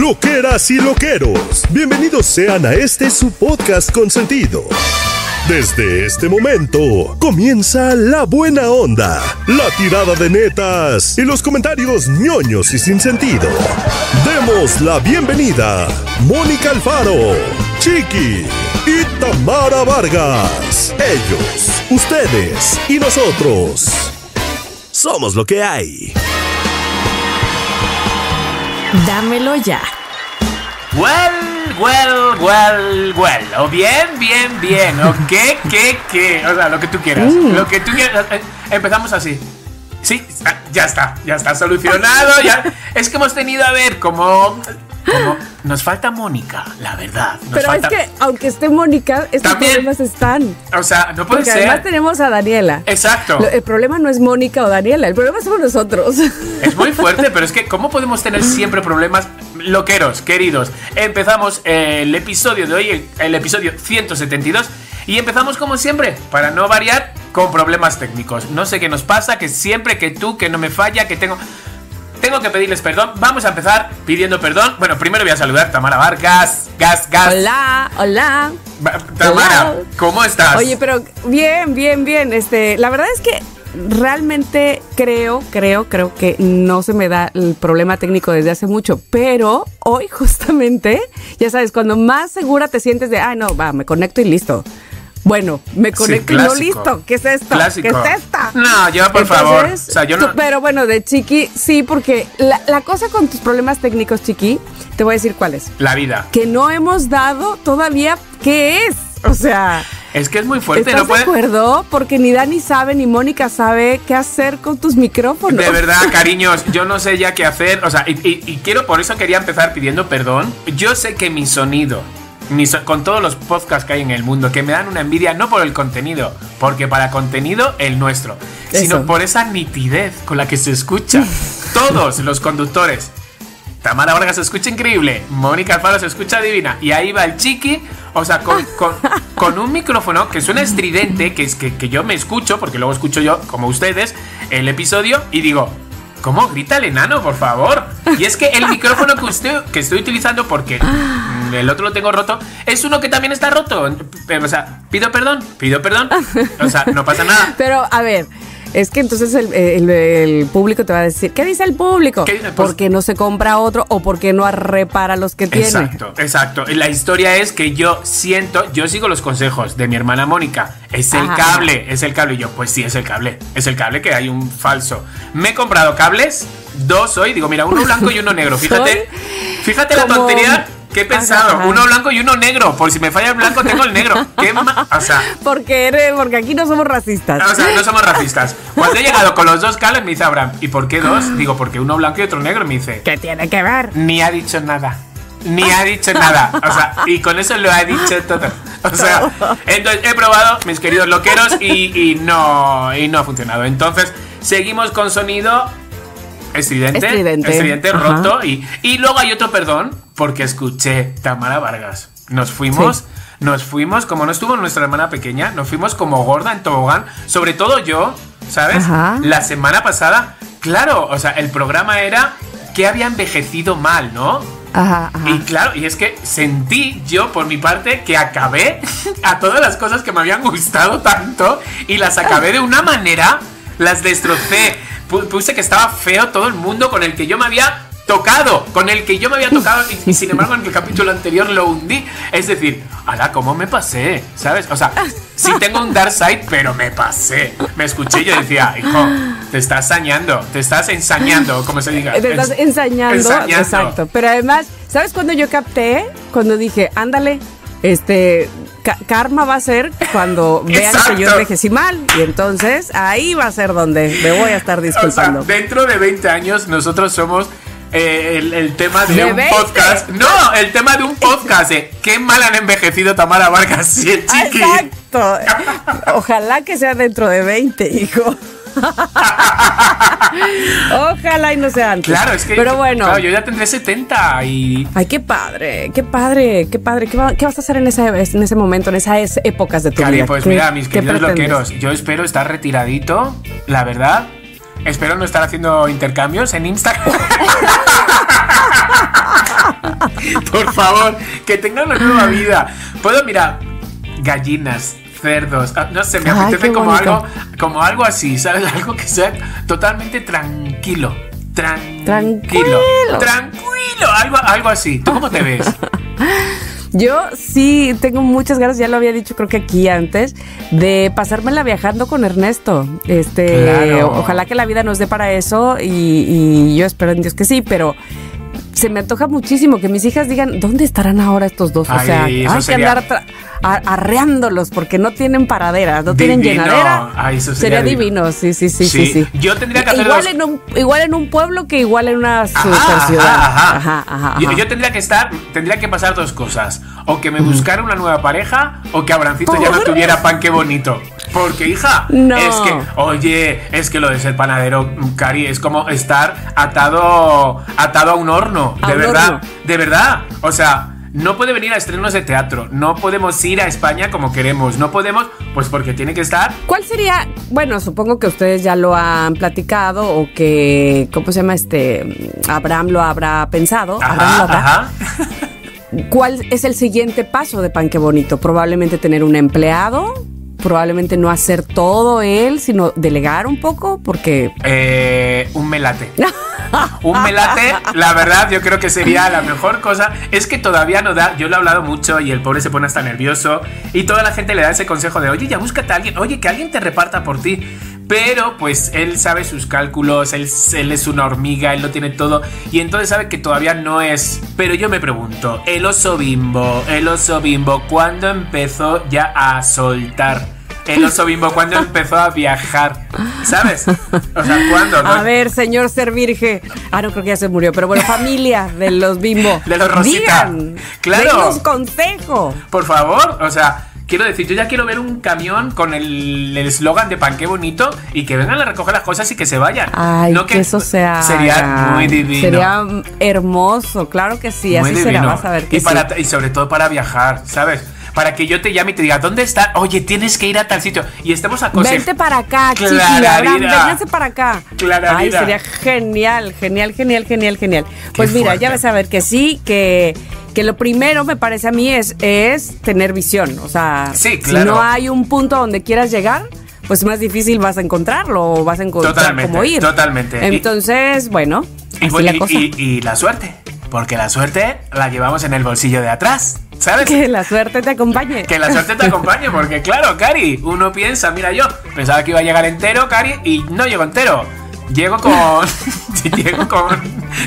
Loqueras y loqueros, bienvenidos sean a este su podcast consentido. Desde este momento comienza la buena onda, la tirada de netas y los comentarios ñoños y sin sentido. Demos la bienvenida, Mónica Alfaro, Chiqui y Tamara Vargas. Ellos, ustedes y nosotros. Somos lo que hay. Dámelo ya. Well, well, well, well. O bien, bien, bien. O qué, qué, qué. O sea, lo que tú quieras. Lo que tú quieras. Eh, Empezamos así. Sí, ah, ya está, ya está solucionado. Ya. Es que hemos tenido a ver como. como nos falta Mónica, la verdad. Nos Pero falta- es que, aunque esté Mónica, estos También. problemas están. O sea, no puede Porque ser. además tenemos a Daniela. Exacto. El problema no es Mónica o Daniela, el problema somos nosotros. Es muy fuerte, pero es que ¿cómo podemos tener siempre problemas loqueros, queridos? Empezamos el episodio de hoy, el, el episodio 172, y empezamos como siempre, para no variar, con problemas técnicos. No sé qué nos pasa, que siempre que tú, que no me falla, que tengo... Tengo que pedirles perdón. Vamos a empezar pidiendo perdón. Bueno, primero voy a saludar a Tamara Vargas. Gas, gas. Hola, hola. Tamara, Hola. ¿cómo estás? Oye, pero bien, bien, bien. Este, la verdad es que realmente creo, creo, creo que no se me da el problema técnico desde hace mucho, pero hoy justamente, ya sabes, cuando más segura te sientes de, ah, no, va, me conecto y listo. Bueno, me conecto y no listo. ¿Qué es esto? Clásico. ¿Qué es esta? No, yo, por favor. O sea, yo no- tú- pero bueno, de Chiqui, sí, porque la, la cosa con tus problemas técnicos, Chiqui, te voy a decir cuáles. La vida. Que no hemos dado todavía qué es. O sea, Es que es muy fuerte. ¿Estás No puede... de acuerdo? Porque ni Dani sabe ni Mónica sabe qué hacer con tus micrófonos. De verdad, cariños, yo no sé ya qué hacer. O sea, y, y- y quiero, por eso quería empezar pidiendo perdón. Yo sé que mi sonido, so- con todos los podcasts que hay en el mundo, que me dan una envidia, no por el contenido, porque para contenido el nuestro, sino por esa nitidez con la que se escucha. Todos los conductores. Tamara Vargas se escucha increíble, Mónica Alfaro se escucha divina, y ahí va el chiqui, o sea, con, con- con un micrófono que suena estridente, que es que, que yo me escucho, porque luego escucho yo, como ustedes, el episodio, y digo, ¿cómo grita el enano, por favor? Y es que el micrófono que, usted, que estoy utilizando, porque mm, el otro lo tengo roto, es uno que también está roto. O sea, pido perdón, pido perdón, o sea, no pasa nada. Pero, a ver, es que entonces el, el- el público te va a decir, ¿qué dice el público? ¿Qué? Pues- ¿Por qué no se compra otro o por qué no repara los que tiene? Exacto, exacto. La historia es que yo siento, yo sigo los consejos de mi hermana Mónica. Es el Ajá. cable, es el cable. Y yo, pues sí, es el cable. Es el cable que hay un falso. Me he comprado cables, dos hoy. Digo, mira, uno blanco y uno negro. Fíjate, fíjate la tontería que he pensado. Ajá, ajá. Uno blanco y uno negro. Por si me falla el blanco, tengo el negro. ¿Qué o sea, Porque, eres- porque aquí no somos racistas. o sea, no somos racistas. Cuando he llegado con los dos cables, me dice Abraham, ¿y por qué dos? Digo, porque uno blanco y otro negro. Me dice, ¿Qué tiene que ver? ni ha dicho nada. Ni ha dicho nada. O sea, y con eso lo ha dicho todo. O sea, entonces he probado, mis queridos loqueros, y, y no, y no ha funcionado. Entonces, seguimos con sonido estridente. Estridente. Ajá. roto. Y, y luego hay otro perdón, porque escuché Tamara Vargas. Nos fuimos. Sí. Nos fuimos, como no estuvo nuestra hermana pequeña, nos fuimos como gorda en tobogán. Sobre todo yo, ¿sabes? Ajá. La semana pasada, claro, o sea, el programa era que había envejecido mal, ¿no? Ajá, ajá. Y claro, y es que sentí yo por mi parte que acabé a todas las cosas que me habían gustado tanto y las acabé de una manera, las destrocé. Pu- Puse que estaba feo todo el mundo con el que yo me había tocado, con el que yo me había tocado y, sin embargo en el capítulo anterior lo hundí. Es decir, ala, ¿cómo me pasé? ¿Sabes? O sea, sí tengo un dark side, pero me pasé. Me escuché y yo decía, hijo, te estás sañando, te estás ensañando, como se diga. Te estás Ens- ensañando. ensañando. Exacto. Pero además, ¿sabes cuando yo capté? Cuando dije, ándale, este. Karma va a ser cuando vean que yo envejecí mal. Y entonces ahí va a ser donde me voy a estar O sea, disculpando. dentro de 20 años nosotros somos eh, el, el tema de, ¿De un 20? podcast. No, el tema de un podcast. eh. Qué mal han envejecido Tamara Vargas y el chiqui. Exacto. Ojalá que sea dentro de 20, hijo. Ojalá y no sea antes. Claro, es que. Pero bueno. claro, yo ya tendré 70 y. Ay, qué padre, qué padre, qué padre. ¿Qué, va- qué vas a hacer en ese, en ese momento, en esas épocas de tu Cari, vida? pues ¿Qué- mira, mis queridos loqueros, yo espero estar retiradito, la verdad. Espero no estar haciendo intercambios en Instagram. Por favor, que tengan una nueva vida. Puedo, mira, gallinas, cerdos, ah, no sé, me Ay, apetece como bonito. algo, como algo así, ¿sabes? Algo que sea totalmente tranquilo. Tranquilo. Tranquilo. Tranquilo. Algo, algo así. ¿Tú cómo te ves? Yo sí tengo muchas ganas, ya lo había dicho creo que aquí antes, de pasármela viajando con Ernesto. Este, Claro. ojalá que la vida nos dé para eso y, y yo espero en Dios que sí, pero se me antoja muchísimo que mis hijas digan, ¿dónde estarán ahora estos dos? O Ay, sea, hay que sería- andar arreándolos porque no tienen paraderas, no tienen llenadera. Ay, eso sería divino, sí, sí, sí, sí, Sí. sí. Yo tendría que hacer igual en un igual en un pueblo que igual en una super Ajá, ciudad. ajá, ajá. Ajá, Yo, yo tendría que estar, tendría que pasar dos cosas. O que me buscara una nueva pareja, o que Abrancito ya no tuviera pan que bonito. Porque, hija, No. es que, oye, es que lo de ser panadero, Cari, es como estar atado, atado a un horno. A de un verdad, horno. de verdad. O sea. No puede venir a estrenos de teatro, no podemos ir a España como queremos, no podemos, pues porque tiene que estar ¿Cuál sería? Bueno, supongo que ustedes ya lo han platicado o que, ¿cómo se llama este? Abraham lo habrá pensado. Abraham lo Ajá, habrá. ajá. ¿Cuál es el siguiente paso de Pan que Bonito? Probablemente tener un empleado, probablemente no hacer todo él, sino delegar un poco, porque Eh, un melate. Un melate, la verdad, yo creo que sería la mejor cosa. Es que todavía no da. Yo lo he hablado mucho y el pobre se pone hasta nervioso. Y toda la gente le da ese consejo de: Oye, ya búscate a alguien. Oye, que alguien te reparta por ti. Pero pues él sabe sus cálculos, él, él es una hormiga, él lo tiene todo. Y entonces sabe que todavía no es. Pero yo me pregunto: el oso bimbo, el oso bimbo, ¿cuándo empezó ya a soltar? El oso bimbo, ¿cuándo empezó a viajar? ¿Sabes? O sea, ¿cuándo? a ver, señor Servirge. Ah, no creo que ya se murió, pero bueno, familia de los Bimbo. De los Rosita. Digan, Claro. denos consejo. Por favor, o sea, quiero decir, yo ya quiero ver un camión con el eslogan de pan qué bonito y que vengan a recoger las cosas y que se vayan. Ay, No que, eso sea. Sería muy divino. Sería hermoso, claro que sí, muy así será, vas a ver que y, para, sí. y sobre todo para viajar, ¿sabes? Para que yo te llame y te diga, ¿dónde está? Oye, tienes que ir a tal sitio. Y estemos a. Vente para acá, chiqui, vénganse para acá. Clara Ay, sería genial, genial, genial, genial, genial. Pues mira, fuerte. ya vas a ver que sí, que, que lo primero me parece a mí es, es tener visión. O sea, Sí, claro. si no hay un punto donde quieras llegar, pues más difícil vas a encontrarlo o vas a encontrar Totalmente, cómo ir. totalmente. Y- Entonces, bueno, Y, así la cosa. y- y la suerte. Porque la suerte la llevamos en el bolsillo de atrás. ¿Sabes? Que la suerte te acompañe. Que la suerte te acompañe, porque claro, Cari, uno piensa, mira yo, pensaba que iba a llegar entero, Cari, y no llego entero. Llego con. llego con.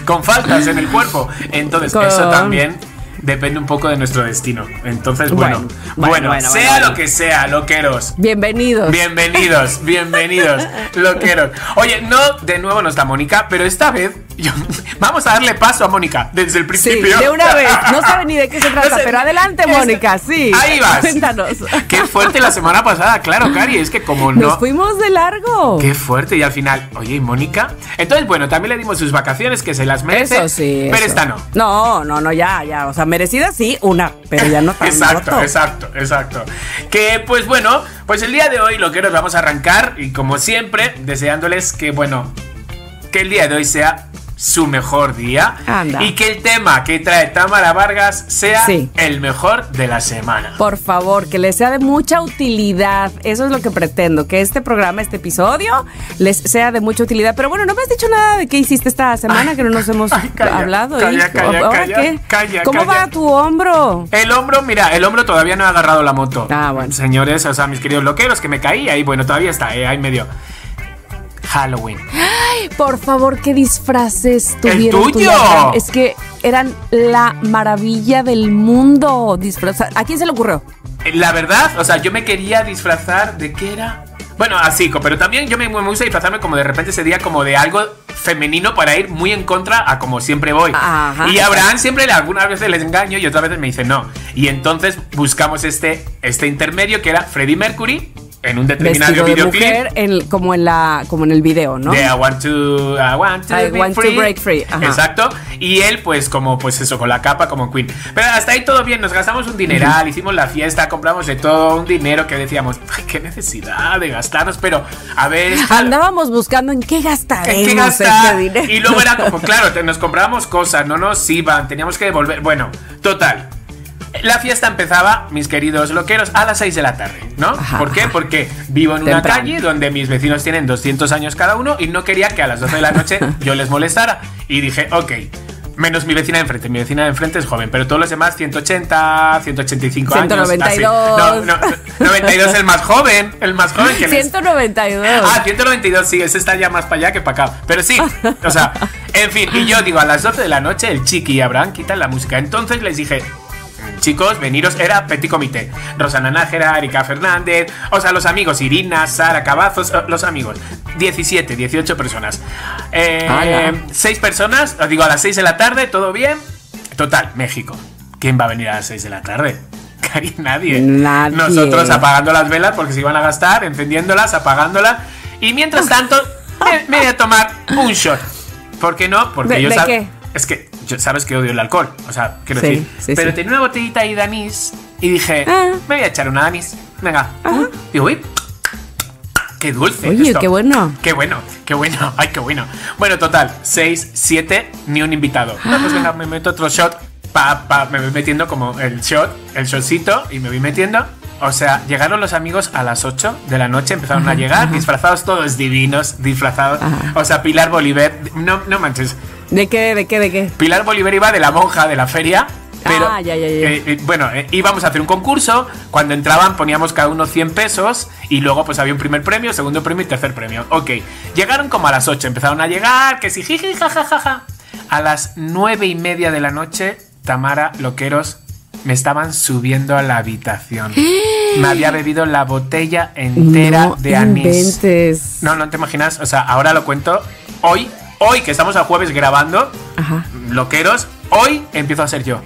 con faltas en el cuerpo. Entonces, Con- eso también depende un poco de nuestro destino. Entonces, bueno, Bueno, bueno, bueno, bueno, sea lo que sea, loqueros. Bienvenidos. Bienvenidos, bienvenidos, loqueros. Oye, no de nuevo no está Mónica, pero esta vez yo- vamos a darle paso a Mónica desde el Sí, principio. de una vez. No sabe ni de qué se No trata, sé- pero adelante, es- Mónica, sí. Ahí vas. Cuéntanos. Qué fuerte la semana pasada, claro, Cari, es que como no... Nos fuimos de largo. Qué fuerte, y al final, oye, ¿y Mónica? Entonces, bueno, también le dimos sus vacaciones, que se las merece. Eso sí. Pero eso. esta no. No, no, no, ya, ya. O sea, merecida sí, una, pero ya no tanto. Exacto, exacto, exacto. Que pues bueno, pues el día de hoy lo que nos vamos a arrancar y como siempre, deseándoles que bueno, que el día de hoy sea su mejor día Anda. y que el tema que trae Tamara Vargas sea Sí. el mejor de la semana. Por favor, que les sea de mucha utilidad. Eso es lo que pretendo, que este programa, este episodio, les sea de mucha utilidad. Pero bueno, no me has dicho nada de qué hiciste esta semana, Ay, que no nos hemos ay, calla, hablado. calla, calla, ¿Ahora qué? calla, ¿Cómo va tu hombro? El hombro, mira, el hombro todavía no ha agarrado la moto. Ah, bueno. Señores, o sea, mis queridos loqueros, que me caí ahí, bueno, todavía está, eh, ahí medio. Halloween. Por favor, ¿qué disfraces ¡El tuvieron? y tuyo! Abraham? Es que eran la maravilla del mundo. Disfrazar. ¿A quién se le ocurrió? La verdad, o sea, yo me quería disfrazar de qué era. Bueno, así, pero también yo me, me gusta disfrazarme como de repente ese día como de algo femenino para ir muy en contra a como siempre voy. Ajá. y a Abraham siempre le- algunas veces les engaño y otras veces me dice no. Y entonces buscamos este, este intermedio que era Freddie Mercury en un determinado Vestido de videoclip. mujer en- como en la como en el video, ¿no? De I want to, I want to, I be want to free. break free, ajá. Exacto. Y él, pues, como, pues eso, con la capa como Queen. Pero hasta ahí todo bien, nos gastamos un dineral, hicimos la fiesta, compramos de todo, un dinero que decíamos, "Ay, qué necesidad de gastarnos, pero a ver. Andábamos buscando en qué gastaremos ¿En qué este gastar? dinero. Y luego era como, claro, te- nos comprábamos cosas, no nos iban, teníamos que devolver. Bueno, total. La fiesta empezaba, mis queridos loqueros, a las 6 de la tarde, ¿no? Ajá, ¿Por qué? Porque vivo en una calle donde mis vecinos tienen 200 años cada uno y no quería que a las 12 de la noche yo les molestara. Y dije, ok, menos mi vecina de enfrente. Mi vecina de enfrente es joven, pero todos los demás 180, 185 años. 192. así. No, no, 92 es el más joven, el más joven que les- 192. Ah, 192, sí, ese está ya más para allá que para acá. Pero sí, o sea, en fin, y yo digo, a las 12 de la noche el Chiqui y Abraham quitan la música. Entonces les dije, chicos, veniros, era Petit Comité. Rosana Nájera, Erika Fernández, o sea, los amigos, Irina, Sara Cavazos, eh, los amigos. 17, 18 personas. Eh, Ala. 6 personas, os digo, a las 6 de la tarde, todo bien. Total, México. ¿Quién va a venir a las 6 de la tarde? Cari, Nadie. Nadie. Nosotros apagando las velas porque se iban a gastar, encendiéndolas, apagándolas. Y mientras tanto, me, me voy a tomar un shot. ¿Por qué no? Porque ¿De- yo de qué? Es que yo, sabes que odio el alcohol. O sea, quiero Sí, decir. sí, pero sí. tenía una botellita ahí de anís y dije, Ah. me voy a echar una de anís. Venga. Digo, uy, qué dulce. Oye, esto. qué bueno. Qué bueno, qué bueno, ay, qué bueno. Bueno, total, 6, 7, ni un invitado. No, pues venga, me meto otro shot. Pa, pa, me voy metiendo como el shot, el shotcito, y me voy metiendo. O sea, llegaron los amigos a las 8 de la noche, empezaron a llegar, disfrazados todos divinos, disfrazados. Ajá. O sea, Pilar Bolívar, no, no manches. ¿De qué, de qué, de qué? Pilar Bolívar iba de la monja de la feria. Pero, Ah, ya, ya, ya. eh, eh, bueno, eh, íbamos a hacer un concurso. Cuando entraban poníamos cada uno 100 pesos y luego pues había un primer premio, segundo premio y tercer premio. Ok, llegaron como a las 8, empezaron a llegar, que si jiji, jajajaja. A las 9 y media de la noche, Tamara, loqueros, me estaban subiendo a la habitación. Me había bebido la botella entera no de anís. inventes. No, no te imaginas. O sea, ahora lo cuento. Hoy, hoy que estamos a jueves grabando, Ajá. loqueros, hoy empiezo a ser yo.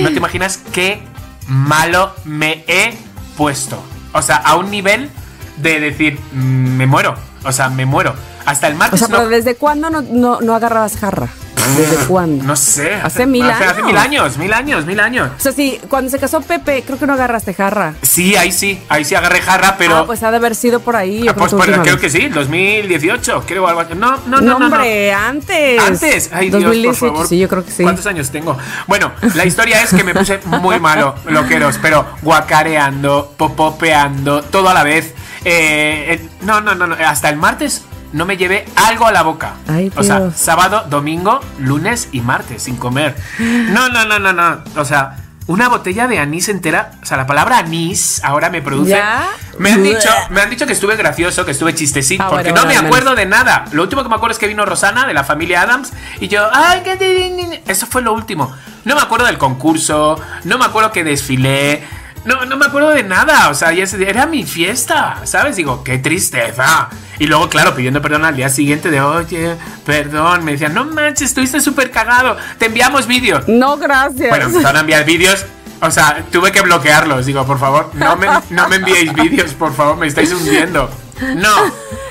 No te imaginas qué malo me he puesto. O sea, a un nivel de decir, mm, me muero. O sea, me muero. Hasta el O martes sea, no, pero ¿desde cuándo no, no, no agarrabas jarra? ¿Desde cuándo? no sé. Hace mil Hace años. mil años, mil años, mil años. O sea, sí, cuando se casó Pepe, creo que no agarraste jarra. Sí, ahí sí, ahí sí agarré jarra, pero... ah, pues ha de haber sido por ahí. Ah, pues, creo, pues, última creo vez. que sí, 2018, creo algo así. No, no, no, No, no, no. hombre, antes. Antes, ay Dios, 2018, por favor. sí, yo creo que sí. ¿Cuántos años tengo? Bueno, la historia es que me puse muy malo, loqueros, pero guacareando, popopeando, todo a la vez. Eh, eh, no, no, no, no, hasta el martes no me llevé algo a la boca. Ay, o sea, sábado, domingo, lunes y martes sin comer. No, no, no, no, no. O sea, una botella de anís entera. O sea, la palabra anís ahora me produce. ¿Ya? Me han dicho, me han dicho que estuve gracioso, que estuve chistecito, Ah, porque bueno, no me bueno, al acuerdo de nada. Lo último que me acuerdo es que vino Rosana de la familia Adams y yo, ay, qué te- eso fue lo último. No me acuerdo del concurso, no me acuerdo que desfilé. No, no me acuerdo de nada, o sea, era mi fiesta, ¿sabes? Digo, qué tristeza. Y luego, claro, pidiendo perdón al día siguiente de, oye, perdón. Me decían, no manches, estuviste súper cagado, te enviamos vídeos. No, gracias. Bueno, empezaron a enviar vídeos. O sea, tuve que bloquearlos. Digo, por favor, no me, no me enviéis vídeos, por favor, me estáis hundiendo. No,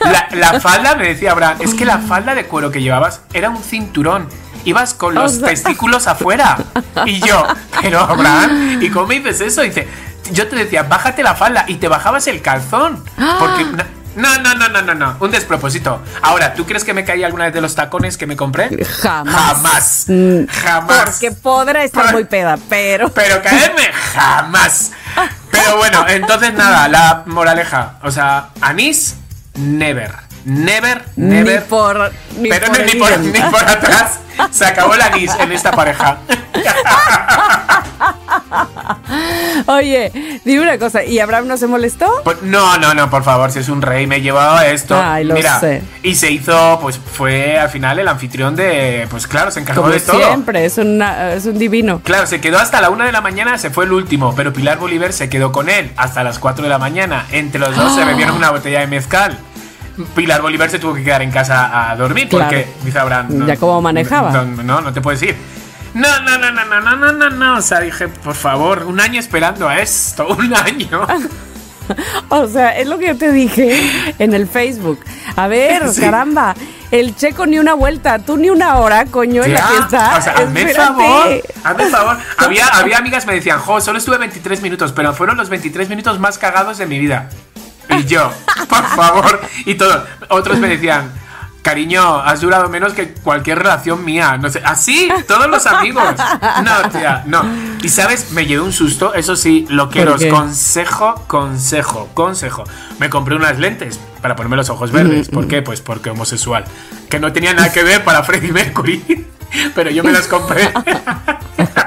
la, la falda, me decía Abraham, es que la falda de cuero que llevabas era un cinturón. Ibas con los O sea- testículos afuera. Y yo, pero Abraham, ¿y cómo me dices eso? Dice, yo te decía, bájate la falda y te bajabas el calzón. Porque. No, no, no, no, no, no. Un despropósito. Ahora, ¿tú crees que me caí alguna vez de los tacones que me compré? Jamás. Jamás. Mm, Jamás. Porque podrá estar Por- muy peda, pero. Pero caerme jamás. Pero bueno, entonces nada, la moraleja. O sea, anís, never. Never, never. Ni por. Ni pero por no, el ni, por, guion. ni por atrás. Se acabó el anís en esta pareja. Oye, dime una cosa, ¿y Abraham no se molestó? Pues, no, no, no, por favor, si es un rey, me llevaba a esto. Ay, lo Mira, sé. y se hizo, pues fue al final el anfitrión de. Pues claro, se encargó Como de todo. siempre, es, una, es un divino. Claro, se quedó hasta la una de la mañana, se fue el último, pero Pilar Bolívar se quedó con él hasta las 4 de la mañana. Entre los dos se Ah. bebieron una botella de mezcal. Pilar Bolívar se tuvo que quedar en casa a dormir Claro. porque, dice Abraham, Ya cómo manejaba. No, no, no te puedes ir. No, no, no, no, no, no, no, no, no. O sea, dije, por favor, un año esperando a esto, un año. O sea, es lo que yo te dije en el Facebook. A ver, Sí. caramba, el checo ni una vuelta, tú ni una hora, coño, en la fiesta. O sea, hazme favor, hazme favor. Había, había amigas que me decían, jo, solo estuve 23 minutos, pero fueron los 23 minutos más cagados de mi vida. Y yo, por favor. Y todos, otros me decían, cariño, has durado menos que cualquier relación mía. No sé, así, todos los amigos. No, tía, no. Y sabes, me llevé un susto, eso sí, lo quiero. ¿Por qué? Consejo, consejo, consejo. Me compré unas lentes para ponerme los ojos verdes. ¿Por qué? Pues porque homosexual. Que no tenía nada que ver para Freddie Mercury. Pero yo me las compré.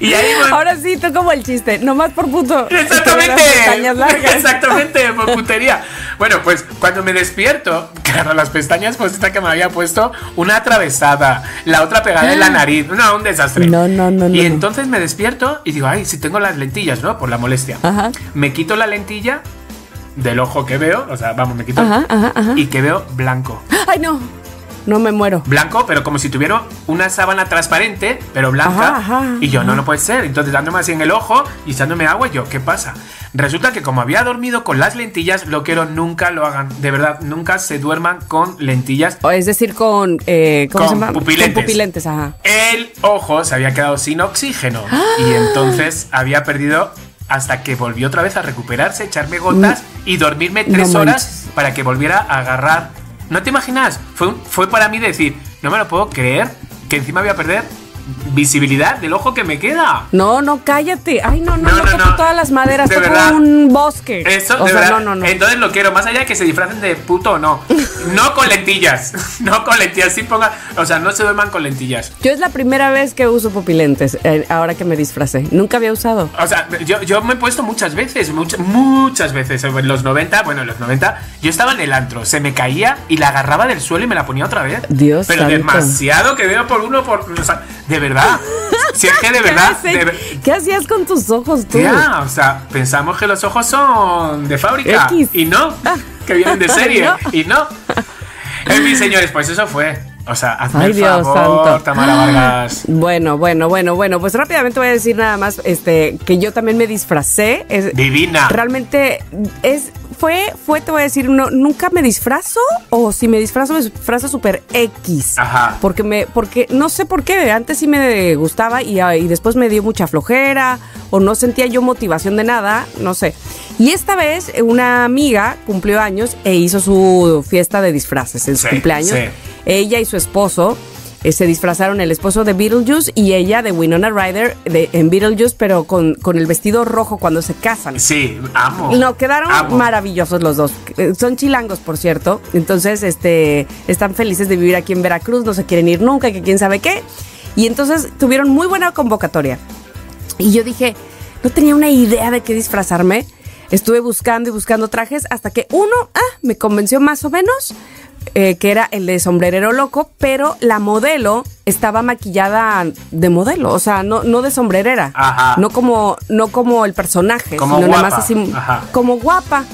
y ahí Ahora sí, tú como el chiste, nomás por puto. Exactamente. Largas. Exactamente, por putería. Bueno, pues cuando me despierto, claro, las pestañas, pues esta que me había puesto, una atravesada, la otra pegada en la nariz. No, un desastre. No, no, no, Y no. entonces me despierto y digo, ay, si tengo las lentillas, ¿no? Por la molestia. Ajá. Me quito la lentilla del ojo que veo, o sea, vamos, me quito. Ajá, ajá, ajá. Y que veo blanco. Ay, no. No me muero. Blanco, pero como si tuviera una sábana transparente, pero blanca. Ajá, ajá, y yo, no, ajá. no puede ser. Entonces dándome así en el ojo y echándome agua, y yo, ¿qué pasa? Resulta que como había dormido con las lentillas, lo quiero nunca lo hagan. De verdad, nunca se duerman con lentillas. O Es decir, con. Eh, ¿Cómo Con se llama? pupilentes. Con pupilentes, ajá. El ojo se había quedado sin oxígeno. Y entonces había perdido hasta que volvió otra vez a recuperarse, echarme gotas y dormirme tres No horas para que volviera a agarrar. ¿No te imaginas? Fue, fue para mí decir, no me lo puedo creer que encima voy a perder visibilidad del ojo que me queda. No, no, cállate. Ay, no, no, No, no, no, toco no. todas las maderas, De toco verdad. un bosque. Eso, o de sea, verdad. no, no, no. Entonces lo quiero, más allá de que se disfracen de puto o no. No con lentillas. No con lentillas. Sí ponga, o sea, no se duerman con lentillas. Yo es la primera vez que uso pupilentes, eh, ahora que me disfracé. Nunca había usado. O sea, yo, yo me he puesto muchas veces, muchas, muchas veces. En los 90, bueno, en los 90, yo estaba en el antro, se me caía y la agarraba del suelo y me la ponía otra vez. Dios Pero santo. demasiado que veo por uno, por. O sea, de verdad. Si es que de verdad. ¿Qué, de hace- ver- ¿Qué hacías con tus ojos tú? Tía, o sea, pensamos que los ojos son de fábrica. X. Y no, que vienen de serie. No. Y no. En fin, señores, pues eso fue. O sea, hazme Ay, el Dios favor, santo. Tamara Vargas. Bueno, bueno, bueno, bueno, pues rápidamente voy a decir nada más este que yo también me disfracé. Es- Divina. Realmente es fue fue te voy a decir no nunca me disfrazo o si me disfrazo me disfrazo super X. Ajá. Porque me porque no sé por qué antes sí me gustaba y, ah, y después me dio mucha flojera o no sentía yo motivación de nada, no sé. Y esta vez eh, una amiga cumplió años e hizo su fiesta de disfraces en su Sí, cumpleaños. sí. Ella y su esposo eh, se disfrazaron el esposo de Beetlejuice y ella de Winona Ryder de, en Beetlejuice, pero con, con el vestido rojo cuando se casan. Sí, amo. No, quedaron Amo. maravillosos los dos. Eh, Son chilangos, por cierto. Entonces, este, están felices de vivir aquí en Veracruz, no se quieren ir nunca, que quién sabe qué. Y entonces tuvieron muy buena convocatoria. Y yo dije, no tenía una idea de qué disfrazarme. Estuve buscando y buscando trajes hasta que uno ah, me convenció más o menos, eh, que era el de sombrerero loco, pero la modelo estaba maquillada de modelo, o sea, no, no de sombrerera, Ajá. no como no como el personaje, Como sino nada guapa, más así, ajá. como guapa.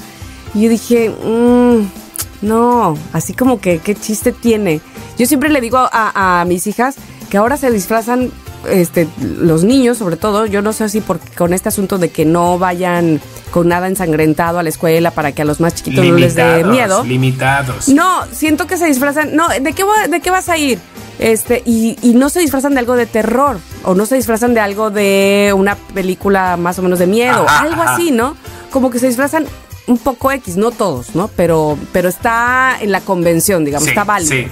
Y yo dije, mm, no, así como que qué chiste tiene. Yo siempre le digo a, a mis hijas que ahora se disfrazan, este, los niños sobre todo, yo no sé si por, con este asunto de que no vayan con nada ensangrentado a la escuela para que a los más chiquitos no les dé miedo. Limitados. No, siento que se disfrazan. No, ¿de qué, de qué vas a ir? Este, y, y no se disfrazan de algo de terror. O no se disfrazan de algo de una película más o menos de miedo. Ajá, algo ajá. así, ¿no? Como que se disfrazan un poco X, no todos, ¿no? Pero, pero está en la convención, digamos, Sí, está válido. sí.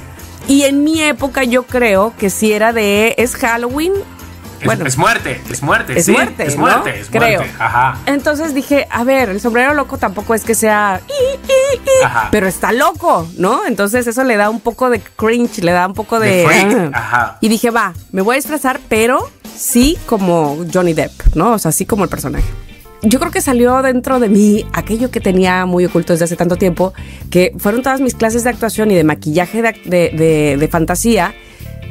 Y en mi época yo creo que si era de. ¿Es Halloween? Es, bueno, es muerte, es muerte. es sí, muerte. Es ¿no? muerte, es Creo. muerte. Ajá. Entonces dije, a ver, el sombrero loco tampoco es que sea. Pero está loco, ¿no? Entonces eso le da un poco de cringe, le da un poco de. Ah. ajá. Y dije, va, me voy a disfrazar, pero sí como Johnny Depp, ¿no? O sea, sí como el personaje. Yo creo que salió dentro de mí aquello que tenía muy oculto desde hace tanto tiempo, que fueron todas mis clases de actuación y de maquillaje de, de- de- de fantasía,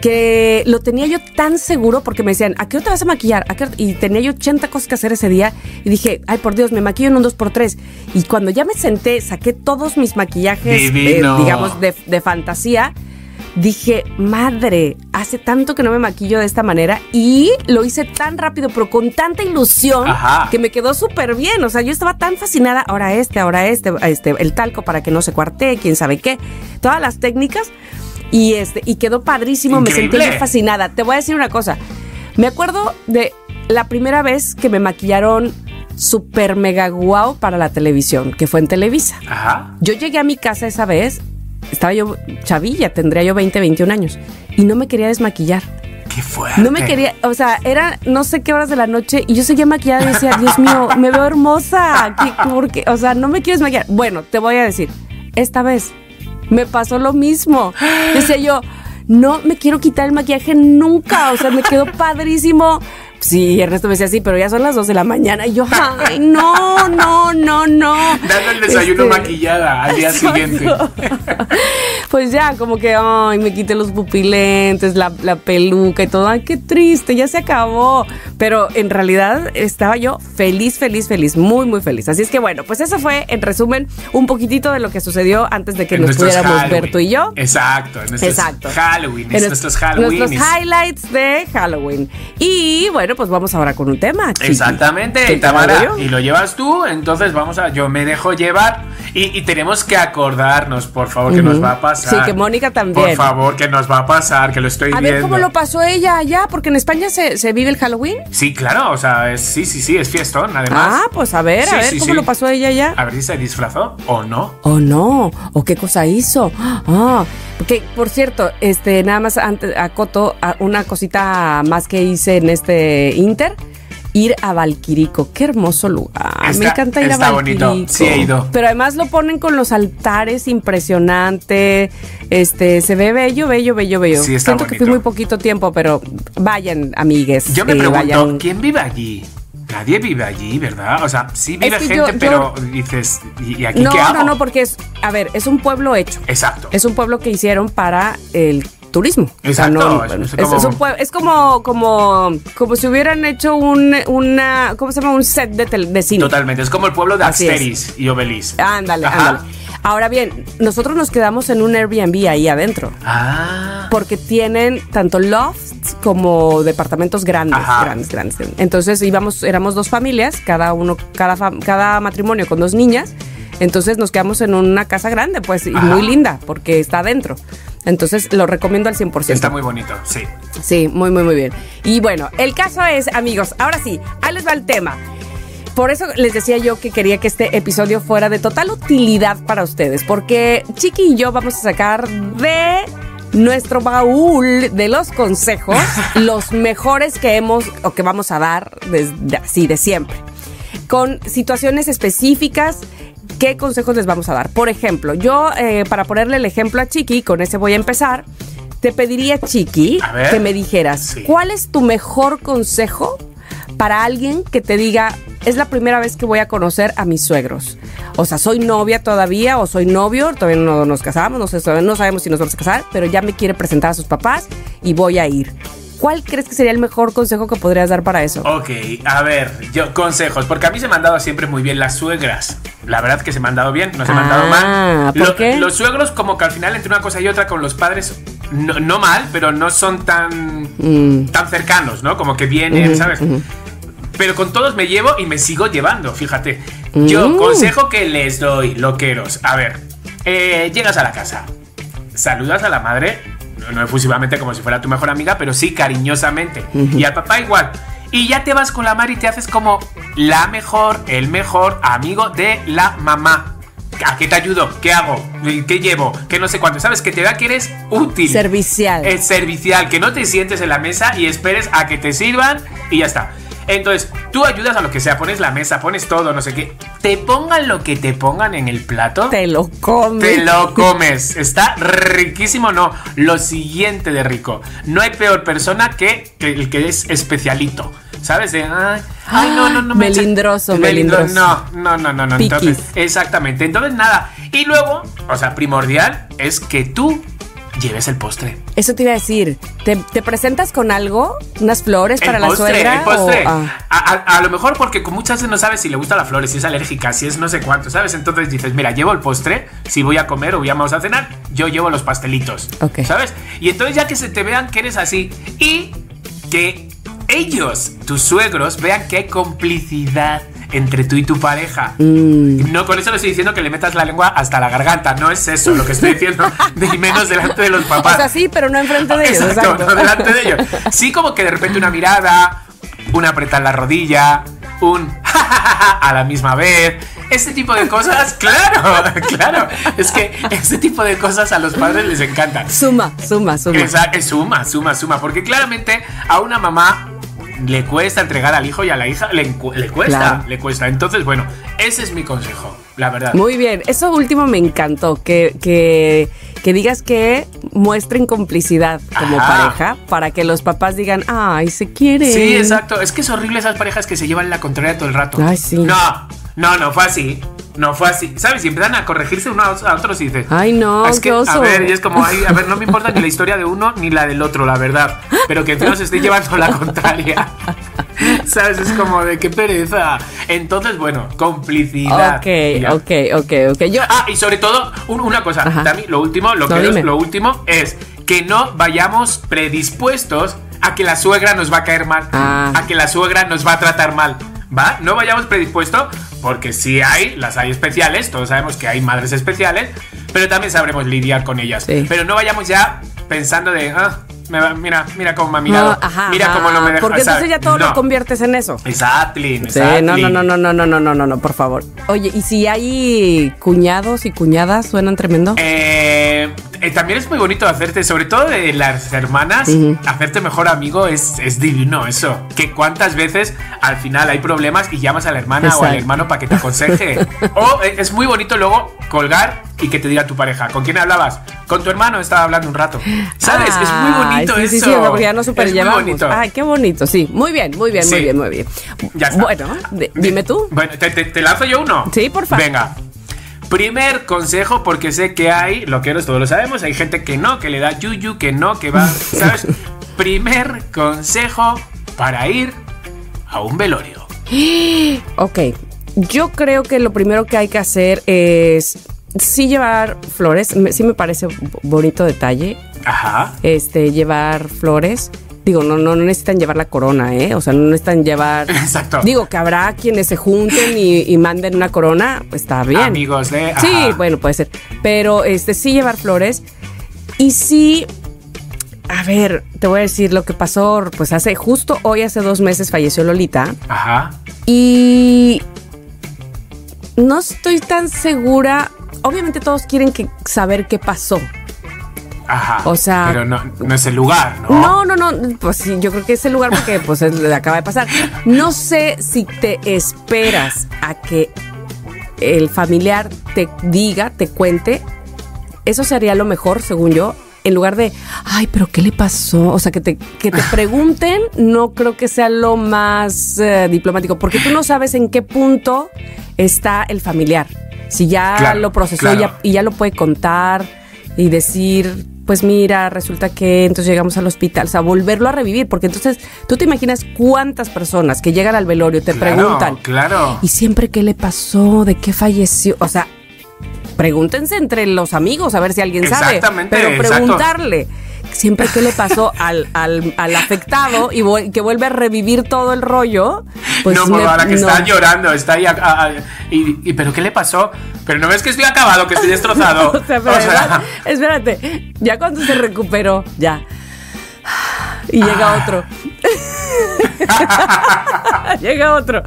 que lo tenía yo tan seguro porque me decían, ¿a qué hora te vas a maquillar? ¿A qué hora?" Y tenía yo 80 cosas que hacer ese día y dije, ay por Dios, me maquillo en un 2x3. Y cuando ya me senté, saqué todos mis maquillajes, eh, digamos, de, de fantasía, dije, madre, hace tanto que no me maquillo de esta manera y lo hice tan rápido, pero con tanta ilusión Ajá. que me quedó súper bien. O sea, yo estaba tan fascinada, ahora este, ahora este, este, el talco para que no se cuartee, quién sabe qué, todas las técnicas. Y este, y quedó padrísimo, me sentí muy fascinada. Te voy a decir una cosa. Me acuerdo de la primera vez que me maquillaron super mega guau para la televisión, que fue en Televisa. Ajá. Yo llegué a mi casa esa vez, estaba yo chavilla, tendría yo 20, 21 años, y no me quería desmaquillar. Qué fuerte. No me quería, o sea, era no sé qué horas de la noche y yo seguía maquillada y decía, Dios mío, me veo hermosa. ¿Qué- por qué? O sea, no me quiero desmaquillar. Bueno, te voy a decir, esta vez me pasó lo mismo. Decía yo, no me quiero quitar el maquillaje nunca. O sea, me quedó padrísimo. Sí, Ernesto me decía sí, pero ya son las 2 de la mañana. Y yo, ay, no, no, no, no. Dando el desayuno Este, maquillada al día siguiente. Pues ya, como que, ay, me quité los pupilentes, la, la peluca y todo. Ay, qué triste, ya se acabó. Pero en realidad estaba yo feliz, feliz, feliz, muy, muy feliz. Así es que bueno, pues eso fue, en resumen, un poquitito de lo que sucedió antes de que En nos nuestros pudiéramos Halloween. ver tú y yo. Exacto, en nuestros Exacto. Halloween, En nuestros Halloween. Nuestros highlights de Halloween. Y bueno, pues vamos ahora con un tema. chiqui. Exactamente, ¿Qué Tamara. Y lo llevas tú, entonces vamos a. Yo me dejo llevar. Y, y tenemos que acordarnos, por favor, que nos va a pasar. Sí, que Mónica también. Por favor, que nos va a pasar, que lo estoy A viendo. ver cómo lo pasó ella allá, porque en España se, se vive el Halloween. Sí, claro, o sea, es- sí, sí, sí, es fiestón, además. Ah, pues a ver, Sí, a ver sí, cómo sí. lo pasó ella allá. A ver si se disfrazó o no. Oh no, o qué cosa hizo. Ah, porque por cierto, este nada más antes acoto a una cosita más que hice en este Inter. Ir a Valquirico, qué hermoso lugar. Está- Me encanta ir a está Valquirico. bonito, sí he ido. Pero además lo ponen con los altares impresionante. Este, se ve bello, bello, bello, bello. Sí, está Siento que fui muy poquito tiempo, pero vayan, amigues. Yo me eh, pregunto, vayan. ¿quién vive allí? Nadie vive allí, ¿verdad? O sea, sí vive que gente, yo- yo- pero dices, ¿y, y aquí No, qué hago? no, no, porque es, a ver, es un pueblo hecho. Exacto. Es un pueblo que hicieron para el turismo. O sea, Exacto, no- es- es es, como- es es como, como, como si hubieran hecho un, una, ¿cómo se llama? Un set de, tel- de cine. Totalmente, es como el pueblo de Así es. Asteris y Obelis. Ándale, Ajá. ándale. Ahora bien, nosotros nos quedamos en un Airbnb ahí adentro. Ah. Porque tienen tanto lofts como departamentos grandes, Ajá. grandes, grandes. Entonces íbamos, éramos dos familias, cada uno, cada, cada matrimonio con dos niñas. Entonces nos quedamos en una casa grande, pues, y muy linda, porque está adentro. Entonces lo recomiendo al 100%. Está muy bonito, sí. Sí, muy, muy, muy bien. Y bueno, el caso es, amigos, ahora sí, ahí les va el tema. Por eso les decía yo que quería que este episodio fuera de total utilidad para ustedes, porque Chiqui y yo vamos a sacar de nuestro baúl de los consejos los mejores que hemos o que vamos a dar desde así de siempre, con situaciones específicas. ¿Qué consejos les vamos a dar? Por ejemplo, yo, eh, para ponerle el ejemplo a Chiqui, con ese voy a empezar, te pediría, Chiqui, ver. que me dijeras, Sí. ¿cuál es tu mejor consejo para alguien que te diga, es la primera vez que voy a conocer a mis suegros? O sea, soy novia todavía o soy novio, todavía no nos casamos, no, sé, todavía no sabemos si nos vamos a casar, pero ya me quiere presentar a sus papás y voy a ir. ¿Cuál crees que sería el mejor consejo que podrías dar para eso? Ok, a ver, yo consejos, porque a mí se me han dado siempre muy bien las suegras. La verdad que se me han dado bien, no se me han dado Ah, mal. ¿por Lo- qué? Los suegros, como que al final entre una cosa y otra con los padres, no, no mal, pero no son tan, Mm. tan cercanos, ¿no? Como que vienen, ¿sabes? Pero con todos me llevo y me sigo llevando, fíjate. Yo, Mm. consejo que les doy, loqueros. A ver, eh, llegas a la casa, saludas a la madre, no, no efusivamente como si fuera tu mejor amiga, pero sí cariñosamente. Y al papá igual. Y ya te vas con la madre y te haces como la mejor, el mejor amigo de la mamá. ¿A qué te ayudo? ¿Qué hago? ¿Qué llevo? ¿Qué no sé cuánto? ¿Sabes? Que te da que eres útil. Servicial. Es servicial, que no te sientes en la mesa y esperes a que te sirvan y ya está. Entonces, tú ayudas a lo que sea, pones la mesa, pones todo, no sé qué. Te pongan lo que te pongan en el plato. Te lo comes. Te lo comes. Está riquísimo, no. Lo siguiente de rico. No hay peor persona que el que es especialito. ¿Sabes? De, ay, ay, no, no, no. Melindroso, Melindro- melindroso. No, no, no, no, no. Entonces, exactamente. Entonces, nada. Y luego, o sea, primordial es que tú lleves el postre. Eso te iba a decir. ¿Te, te presentas con algo? ¿Unas flores para el la postre, suegra? El postre. o- ah. a, a- a lo mejor porque muchas veces no sabes si le gustan las flores, si es alérgica, si es no sé cuánto, ¿sabes? Entonces dices, mira, llevo el postre, si voy a comer o vamos a cenar, yo llevo los pastelitos. Ok. ¿Sabes? Y entonces ya que se te vean que eres así y que ellos, tus suegros, vean que hay complicidad entre tú y tu pareja. Mm. No con eso le estoy diciendo que le metas la lengua hasta la garganta, no es eso lo que estoy diciendo, ni menos delante de los papás. O sea, sí, pero no enfrente de ellos. Exacto, Exacto. no delante de ellos. Sí, como que de repente una mirada, un apretar la rodilla, un a la misma vez. Este tipo de cosas, claro, claro. Es que este tipo de cosas a los padres les encantan. Suma, suma, suma. Esa- es suma, suma, suma. Porque claramente a una mamá le cuesta entregar al hijo y a la hija le, le cuesta, Claro. le cuesta. Entonces, bueno, ese es mi consejo, la verdad. Muy bien, eso último me encantó, que, que, que digas que muestren complicidad como Ajá. pareja para que los papás digan, ay, se quieren. Sí, exacto. Es que es horrible esas parejas que se llevan la contraria todo el rato. Ay, sí. No, no, no fue así. No fue así. ¿Sabes? Y empiezan a corregirse unos a otros y dices. Ay, no, es que, qué a oso. ver, y es como, ay, a ver, no me importa ni la historia de uno ni la del otro, la verdad. Pero que encima se esté llevando la contraria. ¿Sabes? Es como de qué pereza. Entonces, bueno, complicidad. Ok, ya. ok, ok, ok. Yo, Ah, y sobre todo, un- una cosa. Tami, lo último, lo, No, que dime. lo último es que no vayamos predispuestos a que la suegra nos va a caer mal, Ah. a que la suegra nos va a tratar mal. ¿Va? No vayamos predispuestos, porque sí hay, las hay especiales, todos sabemos que hay madres especiales, pero también sabremos lidiar con ellas. Sí. Pero no vayamos ya pensando de, ah, me mira, mira cómo me ha mirado, no, ajá, mira cómo no me deja Porque entonces ¿sabes? ya todo No. lo conviertes en eso. Exactly, Sí, no, no, no, no, no, no, no, no, no, no, por favor. Oye, ¿y si hay cuñados y cuñadas suenan tremendo? Eh, eh, también es muy bonito hacerte, sobre todo de las hermanas, hacerte mejor amigo es, es divino eso. Que cuántas veces al final hay problemas y llamas a la hermana o al Exacto. hermano para que te aconseje. o eh, es muy bonito luego colgar y que te diga tu pareja, ¿con quién hablabas? Con tu hermano estaba hablando un rato. ¿Sabes? es muy bonito Ay, sí, eso. Sí, sí, porque ya no super Es muy llevamos. bonito. Ay, qué bonito, sí. Muy bien, muy bien, muy bien, muy bien. Ya está. Bueno, dime tú. Bueno, ¿te, te, te lanzo yo uno? Sí, por favor. Venga. Primer consejo, porque sé que hay, loqueros todos lo sabemos, hay gente que no, que le da yuyu, que no, que va, ¿sabes? Primer consejo para ir a un velorio. Ok, yo creo que lo primero que hay que hacer es sí llevar flores, sí me parece bonito detalle, Ajá. este, llevar flores. Digo, no, no, no necesitan llevar la corona, ¿eh? O sea, no necesitan llevar... Exacto. Digo, que habrá quienes se junten y, y manden una corona, pues está bien. Amigos de. Sí, ajá. bueno, puede ser. Pero este sí llevar flores. Y sí. A ver, te voy a decir lo que pasó. Pues hace, justo hoy, hace dos meses, falleció Lolita. Ajá. Y no estoy tan segura. Obviamente todos quieren que, saber qué pasó. Ajá. O sea- Pero no, no es el lugar, ¿no? No, no, no. Pues sí, yo creo que es el lugar porque pues es- le acaba de pasar. No sé si te esperas a que el familiar te diga, te cuente. Eso sería lo mejor, según yo. En lugar de, ay, pero ¿qué le pasó? O sea, que te, que te pregunten, no creo que sea lo más eh, diplomático, porque tú no sabes en qué punto está el familiar. Si ya Claro, lo procesó claro. ya- y ya lo puede contar y decir, pues mira, resulta que entonces llegamos al hospital, o sea, volverlo a revivir, porque entonces tú te imaginas cuántas personas que llegan al velorio te Claro, preguntan, Claro. ¿y siempre qué le pasó? ¿De qué falleció? O sea, pregúntense entre los amigos a ver si alguien sabe, Exactamente, pero exacto. Siempre qué le pasó al, al, al afectado y que vuelve a revivir todo el rollo. Pues no, me- ahora que no. está llorando, está ahí. a- a- a- y, y, ¿Pero qué le pasó? Pero no ves que estoy acabado, que estoy destrozado. O sea, pero O sea, además, espérate, ya cuando se recuperó, ya. Y Ah. llega otro. llega otro.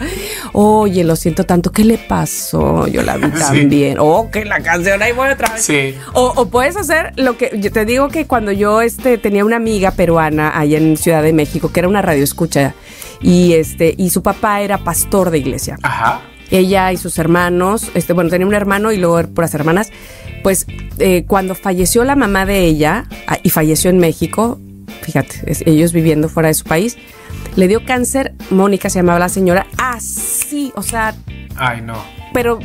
Oye, lo siento tanto. ¿Qué le pasó? Yo la vi Sí. también. Oh, que la canción ahí voy otra vez. Sí. O, o puedes hacer lo que yo te digo que cuando yo este tenía una amiga peruana allá en Ciudad de México que era una radio escucha y este y su papá era pastor de iglesia Ajá. ella y sus hermanos, este, bueno, tenía un hermano y luego puras hermanas, pues eh, cuando falleció la mamá de ella ah, y falleció en México, fíjate, es- ellos viviendo fuera de su país, le dio cáncer, Mónica se llamaba la señora, así, o sea, Ay, no. pero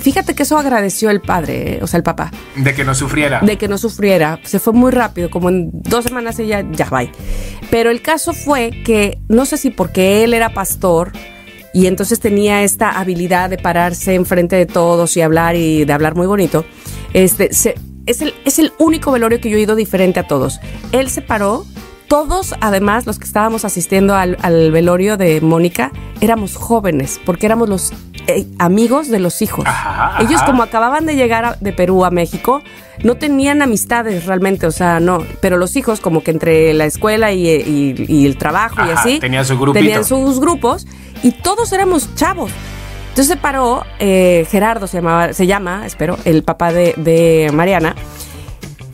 fíjate que eso agradeció el padre, eh, o sea, el papá. De que no sufriera. De que no sufriera. Se fue muy rápido, como en dos semanas ella ya va. Pero el caso fue que, no sé si porque él era pastor y entonces tenía esta habilidad de pararse enfrente de todos y hablar y de hablar muy bonito, este, se, es, el, es el único velorio que yo he ido diferente a todos. Él se paró todos, además, los que estábamos asistiendo al, al velorio de Mónica, éramos jóvenes, porque éramos los eh, amigos de los hijos. Ajá, Ellos ajá. como acababan de llegar a- de Perú a México, no tenían amistades realmente, o sea, no. Pero los hijos como que entre la escuela y, y- y el trabajo y así, tenían su tenían sus grupos y todos éramos chavos. Entonces se paró, eh, Gerardo se, llamaba, se llama, espero, el papá de, de Mariana,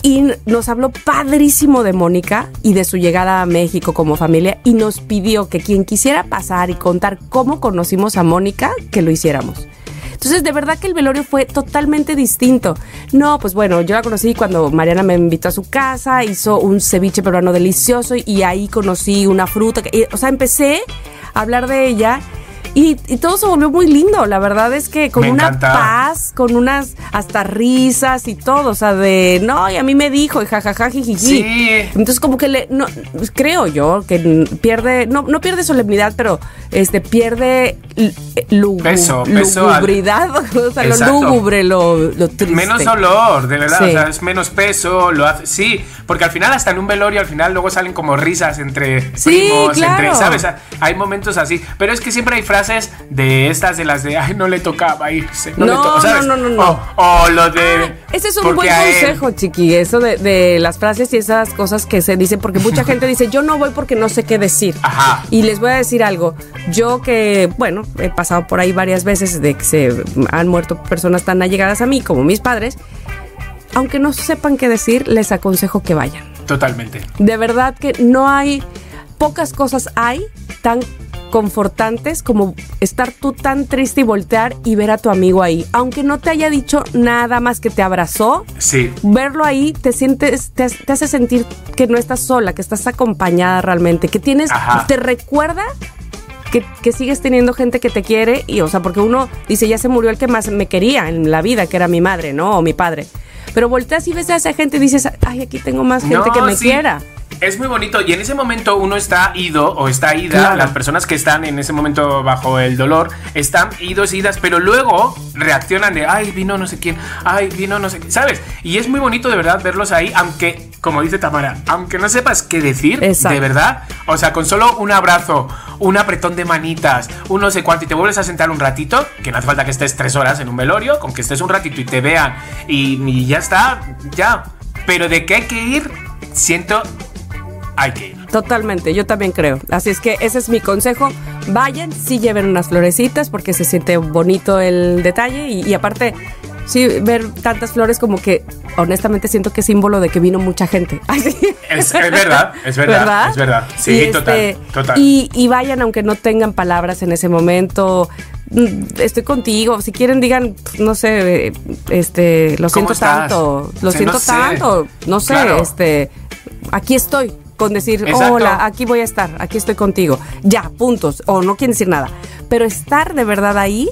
y nos habló padrísimo de Mónica y de su llegada a México como familia y nos pidió que quien quisiera pasar y contar cómo conocimos a Mónica, que lo hiciéramos. Entonces, de verdad que el velorio fue totalmente distinto. No, pues bueno, yo la conocí cuando Mariana me invitó a su casa, hizo un ceviche peruano delicioso y ahí conocí una fruta. y, o sea, empecé a hablar de ella y, y todo se volvió muy lindo. La verdad es que con Me una encanta. paz, con unas hasta risas y todo. O sea, de no, y a mí me dijo, y jajaja, jijiji. Sí. Entonces, como que le, no, creo yo que pierde, no, no pierde solemnidad, pero este pierde l- lugu- Peso, peso al- lugubridad, o sea, lo Exacto. lúgubre, lo, lo triste. Menos olor, de verdad, Sí. o sea, es menos peso, lo hace, sí, porque al final hasta en un velorio al final luego salen como risas entre Sí, primos, claro. entre, ¿sabes? Hay momentos así, pero es que siempre hay frases de estas de las de, ay, no le tocaba irse, no, le No, tocaba, ¿sabes? no, no, no, no. O, o lo de... Ah, ese es un buen a él- consejo, chiqui, eso de, de las frases y esas cosas que se dicen, porque mucha gente dice, yo no voy porque no sé qué decir. Ajá. Y les voy a decir algo, yo que, bueno, he pasado por ahí varias veces de que se han muerto personas tan allegadas a mí como mis padres, aunque no sepan qué decir, les aconsejo que vayan. Totalmente. De verdad que no hay, pocas cosas hay tan confortantes como estar tú tan triste y voltear y ver a tu amigo ahí. Aunque no te haya dicho nada más que te abrazó, Sí. verlo ahí te sientes, te, te hace sentir que no estás sola, que estás acompañada realmente, que tienes, Ajá. te recuerda que, que sigues teniendo gente que te quiere y, o sea, porque uno dice, ya se murió el que más me quería en la vida, que era mi madre, ¿no? O mi padre. Pero volteas y ves a esa gente y dices, ay, aquí tengo más gente No, que me sí. quiera. Es muy bonito y en ese momento uno está ido o está ida, Claro. las personas que están en ese momento bajo el dolor están idos, idas, pero luego reaccionan de, ay, vino no sé quién, ay, vino no sé quién, ¿sabes? Y es muy bonito de verdad verlos ahí, aunque, como dice Tamara, aunque no sepas qué decir, Exacto. de verdad, o sea, con solo un abrazo, un apretón de manitas, un no sé cuánto y te vuelves a sentar un ratito, que no hace falta que estés tres horas en un velorio, con que estés un ratito y te vean y, y ya está, ya. Pero de qué hay que ir, siento hay que ir. Totalmente, yo también creo. Así es que ese es mi consejo. Vayan, sí lleven unas florecitas porque se siente bonito el detalle y, y aparte, sí, ver tantas flores como que honestamente siento que es símbolo de que vino mucha gente. Es, es verdad, es verdad, es verdad. Sí, Y, total, este, total. Y, y vayan aunque no tengan palabras en ese momento. Mm, Estoy contigo. Si quieren, digan, no sé, eh, este, lo ¿Cómo siento estás? tanto. Lo siento no sé. tanto. No sé, Claro. este, aquí estoy. Con decir, Exacto. hola, aquí voy a estar, aquí estoy contigo. Ya, puntos. O no quieren decir nada. Pero estar de verdad ahí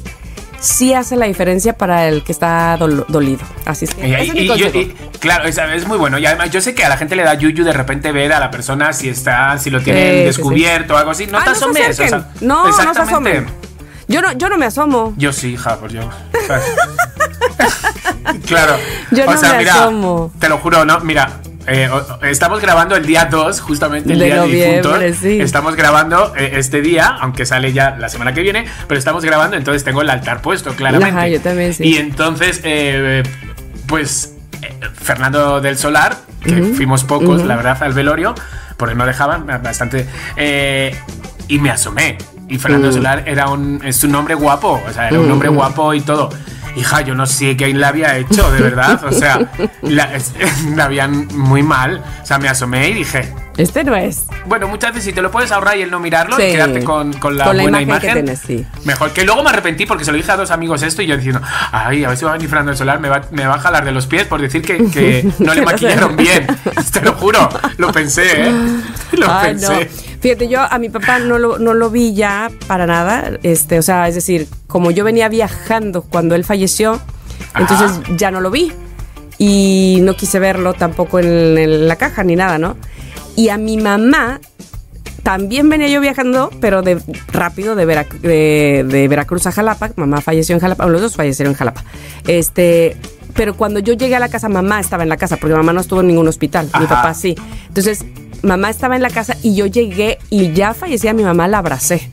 sí hace la diferencia para el que está dol- dolido. Así es que Y- ese es mi y- y yo- consejo. y- claro, es, es muy bueno. Y además, yo sé que a la gente le da yuyu de repente ver a la persona si está, si lo tienen Sí, sí, descubierto o algo así. No Ah, te no se asomes. o acerquen. sea, no, no se asomen. Yo no, yo no me asomo. Yo sí, hija, pues yo. claro. Yo o no sea, me mira, asomo. te lo juro, ¿no? Mira. Eh, estamos grabando el día 2, justamente el De día de difuntos. sí. Estamos grabando eh, este día, aunque sale ya la semana que viene, pero estamos grabando, entonces tengo el altar puesto, claramente. Ajá, yo también, sí. Y entonces, eh, pues, Fernando del Solar, que fuimos pocos, la verdad, al velorio, porque no dejaban bastante, y me asomé. Y Fernando del Solar era un, es un hombre guapo, o sea, era un hombre guapo y todo. Hija, yo no sé qué le había hecho, de verdad. O sea, la, la habían muy mal. O sea, me asomé y dije, Este no es. bueno, muchas veces si te lo puedes ahorrar y el no mirarlo Sí. y quedarte con, con la Con la buena imagen que imagen. tienes, sí. Mejor que luego me arrepentí porque se lo dije a dos amigos esto y yo diciendo, ay, a ver si va a venir Fernando del Solar, me va, me va a jalar de los pies por decir que, que no le Que maquillaron bien. Te lo juro, lo pensé, ¿eh? Lo Ay, pensé. no. Fíjate, yo a mi papá no lo, no lo vi ya para nada. Este, o sea, es decir, como yo venía viajando cuando él falleció, entonces ya no lo vi y no quise verlo tampoco en, en la caja ni nada, ¿no? Y a mi mamá también venía yo viajando, pero de rápido de, Vera- de, de Veracruz a Jalapa. Mamá falleció en Jalapa, los dos fallecieron en Jalapa. Este, pero cuando yo llegué a la casa, mamá estaba en la casa, porque mamá no estuvo en ningún hospital, mi Ajá. papá sí. Entonces, mamá estaba en la casa y yo llegué y ya fallecía mi mamá, la abracé.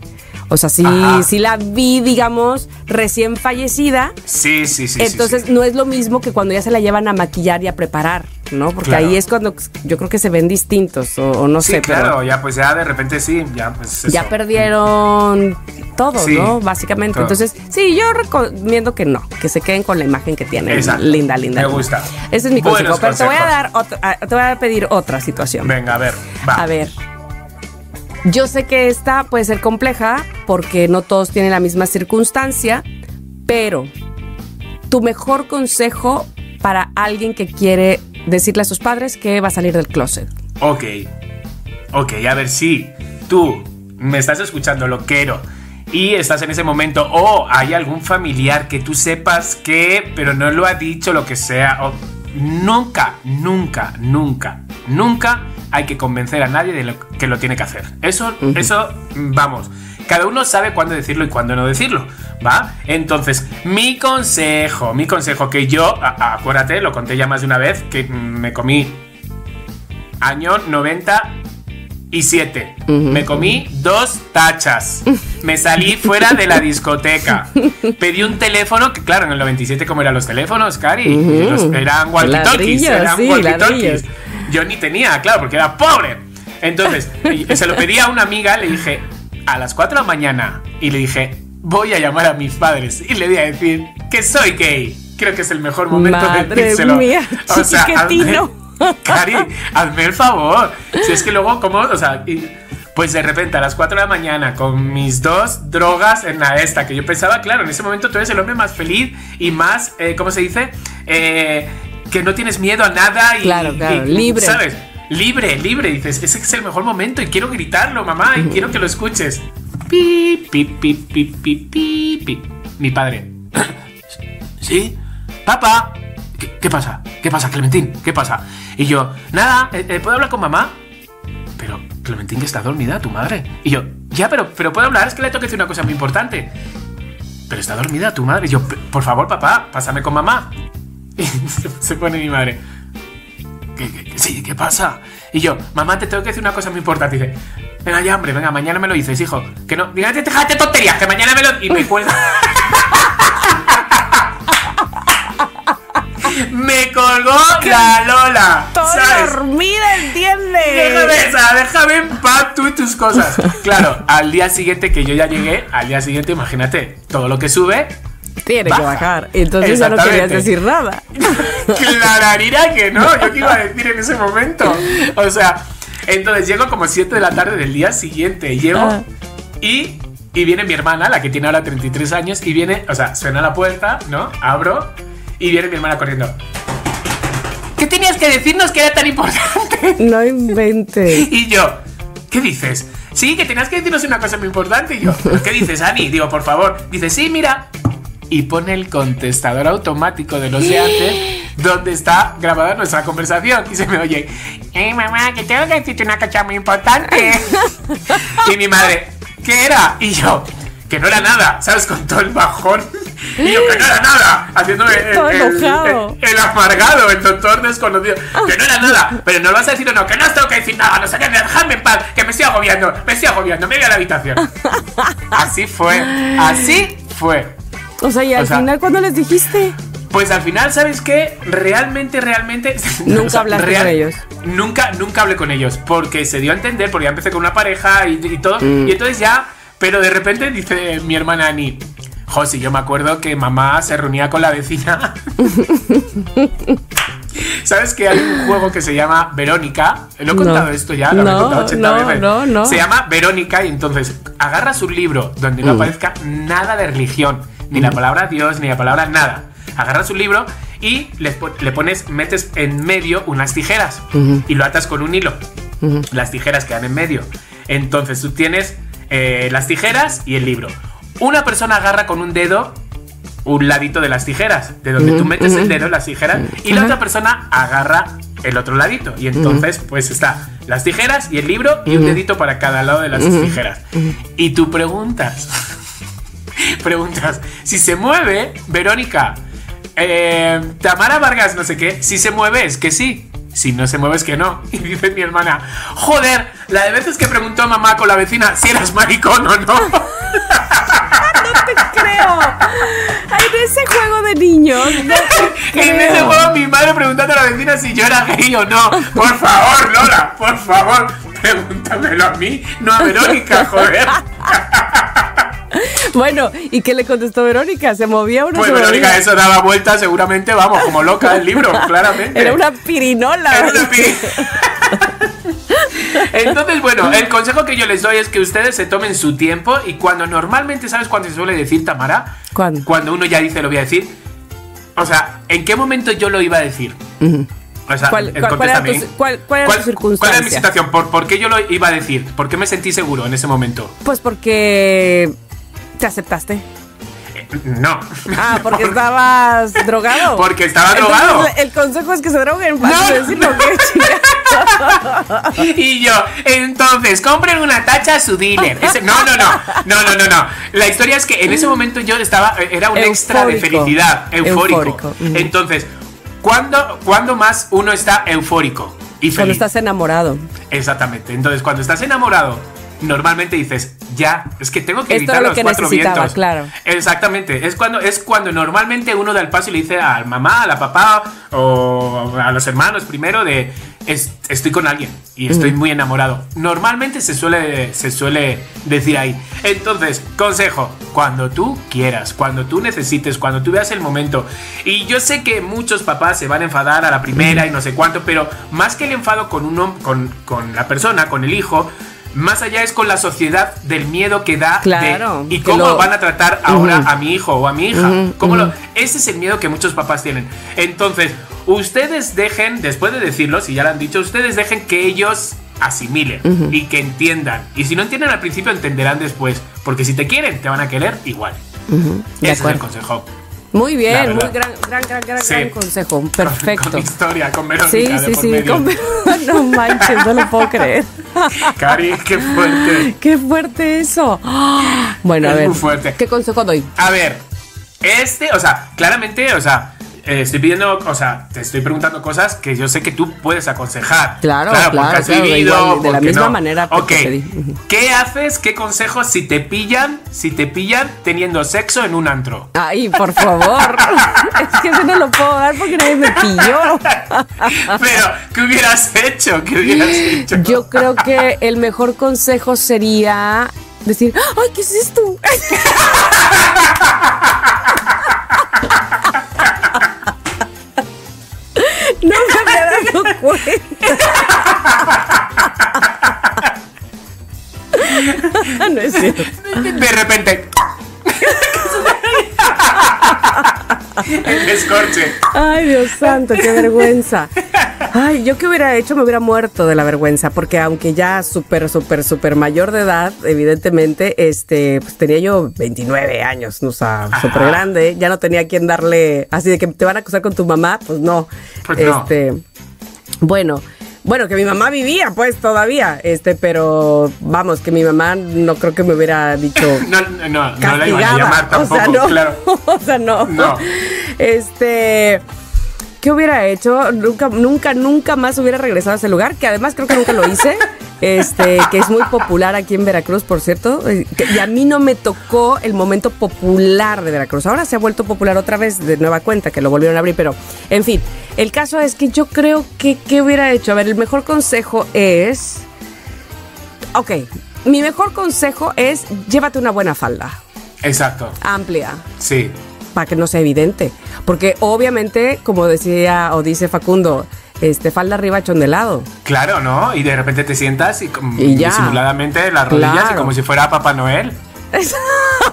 O sea, sí, Ajá. sí la vi, digamos, recién fallecida. Sí, sí, sí. sí, Entonces sí. no es lo mismo que cuando ya se la llevan a maquillar y a preparar, ¿no? Porque Claro. ahí es cuando yo creo que se ven distintos o, o no Sí, sé, pero claro, ya pues ya de repente sí, ya pues ya perdieron todo, Sí, ¿no? Básicamente. todo. Entonces, sí, yo recomiendo que no, que se queden con la imagen que tienen. Exacto. Linda, linda. Me linda. gusta. Ese es mi consejo. Pero te voy a dar te voy a pedir otra situación. Venga, a ver, va. A ver. Yo sé que esta puede ser compleja porque no todos tienen la misma circunstancia, pero tu mejor consejo para alguien que quiere decirle a sus padres que va a salir del closet. Ok. Ok, a ver si tú me estás escuchando, lo quiero. Y estás en ese momento, o hay algún familiar que tú sepas que, pero no lo ha dicho, lo que sea. nunca, nunca, nunca, nunca hay que convencer a nadie de lo que lo tiene que hacer. Eso, eso, vamos. Cada uno sabe cuándo decirlo y cuándo no decirlo, ¿va? Entonces, mi consejo, mi consejo que yo, a- a- acuérdate, lo conté ya más de una vez, que mm, me comí año 97. Me comí dos tachas. Me salí fuera de la discoteca. Pedí un teléfono, que claro, en el 97 como eran los teléfonos, Cari. Los- eran walkie-talkies. Eran sí, walkie-talkies. ladrillos. Yo ni tenía, claro, porque era pobre. Entonces, y- se lo pedí a una amiga, le dije, a las 4 de la mañana, y le dije, voy a llamar a mis padres y le voy a decir que soy gay. Creo que es el mejor momento de Madre decírselo. mía, chiquitino. hazme- Cari, hazme el favor. Si es que luego, como, o sea, y- pues de repente a las 4 de la mañana con mis dos drogas en la esta, que yo pensaba, claro, en ese momento tú eres el hombre más feliz y más, eh, ¿cómo se dice? Eh, que no tienes miedo a nada y, Claro, claro, y- libre. ¿Sabes? Libre, libre. Dices, ese es el mejor momento y quiero gritarlo, mamá, y quiero que lo escuches. Pi, pi, pi, pi, pi, pi, pi. Mi padre. ¿Sí? Papá. ¿Qué, qué pasa? ¿Qué pasa, Clementín? ¿Qué pasa? Y yo, nada, eh, eh, ¿puedo hablar con mamá? Pero, Clementín, que está dormida, tu madre. Y yo, ya, pero, pero puedo hablar, es que le tengo que decir una cosa muy importante. Pero está dormida tu madre. Y yo, "P- por favor, papá, pásame con mamá. Y se pone mi madre. ¿Qué, qué- qué- sí, ¿qué pasa? Y yo, mamá, te tengo que decir una cosa muy importante. Y dice, venga ya, hombre, venga, mañana me lo dices, hijo. Que no, diga, déjate tonterías, que mañana me lo... Y me cuelga. me colgó la Lola. Toda ¿sabes? dormida, ¿entiendes? Déjame, esa, déjame en paz tú y tus cosas. Claro, al día siguiente que yo ya llegué, al día siguiente, imagínate, todo lo que sube, Tiene que Baja. bajar. Entonces ya no querías decir nada. Clararira que no, yo qué iba a decir en ese momento. O sea, entonces llego como 7 de la tarde del día siguiente, llego Ah. y, y viene mi hermana, la que tiene ahora 33 años, y viene, o sea, suena la puerta, ¿no? Abro y viene mi hermana corriendo. ¿Qué tenías que decirnos que era tan importante? No inventes. Y yo, ¿qué dices? Sí, que tenías que decirnos una cosa muy importante. Y yo, "¿Pero ¿qué dices, Ani? Digo, por favor. Dice, sí, mira. Y pone el contestador automático de los de antes, donde está grabada nuestra conversación. Y se me oye, ¡Ey, mamá, que tengo que decirte una cosa muy importante! y mi madre, ¿qué era? Y yo, que no era nada, ¿sabes? Con todo el bajón. Y yo, que no era nada, haciéndome el, el- el amargado, el doctor desconocido. Que no era nada, pero no lo vas a decir o no, que no os tengo que decir nada, no sé qué, dejadme en paz, que me estoy agobiando, me estoy agobiando, me voy a la habitación. Así fue, así fue. O sea, y al O sea, final, ¿cuándo les dijiste? Pues al final, ¿sabes qué? Realmente, realmente. Nunca o sea, hablaste con ellos. Nunca, nunca hablé con ellos. Porque se dio a entender, porque ya empecé con una pareja y, y todo. Mm. Y entonces ya. Pero de repente dice mi hermana Ani. José, yo me acuerdo que mamá se reunía con la vecina. ¿Sabes que hay un juego que se llama Verónica? Lo he No. contado esto ya, lo No, he contado 80 no, veces. no, no. Se llama Verónica y entonces agarras un libro donde Mm. no aparezca nada de religión, ni la palabra Dios, ni la palabra nada. Agarras un libro y le, po- le pones, metes en medio unas tijeras y lo atas con un hilo. Las tijeras quedan en medio. Entonces tú tienes eh, las tijeras y el libro. una persona agarra con un dedo un ladito de las tijeras, de donde tú metes el dedo en las tijeras, y la otra persona agarra el otro ladito. Y entonces, pues está las tijeras y el libro y un dedito para cada lado de las tijeras. Y tú preguntas, preguntas, si se mueve, Verónica, eh, Tamara Vargas, no sé qué, si se mueve es que sí. Si no se mueve es que no. Y dice mi hermana, joder, la de veces que preguntó a mamá con la vecina si eras maricón o no. te creo. Ay, de ese juego de niños. No En ese juego mi madre preguntando a la vecina si yo era gay o no. Por favor, Lola, por favor, pregúntamelo a mí, no a Verónica, joder. Bueno, ¿y qué le contestó Verónica? ¿Se movía o no Pues se Verónica, movía? eso daba vueltas seguramente, vamos, como loca el libro, claramente. Era una pirinola. Era una pi- Entonces, bueno, el consejo que yo les doy es que ustedes se tomen su tiempo y cuando normalmente, ¿sabes cuándo se suele decir, Tamara? ¿Cuándo? Cuando uno ya dice lo voy a decir. O sea, ¿en qué momento yo lo iba a decir? O sea, ¿Cuál- cuál- cuál era contéstame. tu- cuál- cuál era tu circunstancia? ¿Cuál era mi situación? ¿Por, por qué yo lo iba a decir? ¿Por qué me sentí seguro en ese momento? Pues porque te aceptaste. No. Ah, porque estabas drogado. Porque estaba Entonces, drogado. El consejo es que se droguen para No. decirlo que. Y yo, entonces, compren una tacha a su dealer. Ese- no, no, no, no, no, no, no. La historia es que en ese momento yo estaba, era un extra de felicidad, eufórico. Eufórico. Entonces, ¿cuándo, ¿cuándo más uno está eufórico y Cuando feliz? estás enamorado. Exactamente. Entonces, cuando estás enamorado, normalmente dices, ya, es que tengo que Esto evitar lo los que cuatro vientos. claro. Exactamente. Es cuando, es cuando normalmente uno da el paso y le dice a la mamá, a la papá o a los hermanos primero de "Es- estoy con alguien y estoy muy enamorado. Normalmente se suele, se suele decir ahí. Entonces, consejo, cuando tú quieras, cuando tú necesites, cuando tú veas el momento. Y yo sé que muchos papás se van a enfadar a la primera y no sé cuánto, pero más que el enfado con uno, con, con la persona, con el hijo, más allá es con la sociedad del miedo que da de- y cómo lo- van a tratar ahora a mi hijo o a mi hija. ¿Cómo lo- ese es el miedo que muchos papás tienen. Entonces, ustedes dejen, después de decirlo, si ya lo han dicho, ustedes dejen que ellos asimilen y que entiendan. Y si no entienden al principio, entenderán después. Porque si te quieren, te van a querer igual. Ese es el consejo. Muy bien, muy gran, gran, gran, gran, Sí. gran consejo. Con, Perfecto. con historia, con Verónica Sí, de sí, sí. con- No manches, no lo puedo creer. Cari, qué fuerte. Qué fuerte eso. Bueno, a ver. muy fuerte. ¿Qué consejo doy? A ver, este, o sea, claramente, o sea, eh, estoy pidiendo, o sea, te estoy preguntando cosas que yo sé que tú puedes aconsejar. Claro, porque claro, has claro, de vivido, igual, de la porque misma no. manera Ok. ¿qué haces, qué consejos si te pillan, si te pillan teniendo sexo en un antro? Ay, por favor. es que eso no lo puedo dar porque nadie me pilló. Pero, ¿qué hubieras hecho? ¿Qué hubieras hecho? Yo creo que el mejor consejo sería decir, ay, ¿qué es esto? cuenta. No es cierto. De repente. El descorche. Ay, Dios santo, qué vergüenza. Ay, yo qué hubiera hecho, me hubiera muerto de la vergüenza, porque aunque ya súper, súper, súper mayor de edad, evidentemente, este, pues tenía yo 29 años, no o sea, súper grande, ya no tenía quien darle, así de que te van a acusar con tu mamá, pues no. Pues no. Bueno. Bueno, que mi mamá vivía, pues todavía, este, pero vamos, que mi mamá no creo que me hubiera dicho No, no, no, no la iban a llamar tampoco, o sea, no, claro. o sea, no. No. Este, ¿qué hubiera hecho? Nunca, nunca, nunca más hubiera regresado a ese lugar, que además creo que nunca lo hice. Este, que es muy popular aquí en Veracruz, por cierto. eh, Y a mí no me tocó el momento popular de Veracruz. Ahora se ha vuelto popular otra vez de nueva cuenta, que lo volvieron a abrir, pero en fin, el caso es que yo creo que, ¿qué hubiera hecho? A ver, el mejor consejo es. Ok, mi mejor consejo es llévate una buena falda, Exacto, amplia, sí. para que no sea evidente. Porque obviamente, como decía o dice Facundo, este falda arriba chondelado. Claro, ¿no? Y de repente te sientas y, Y ya. disimuladamente las rodillas y como si fuera Papá Noel.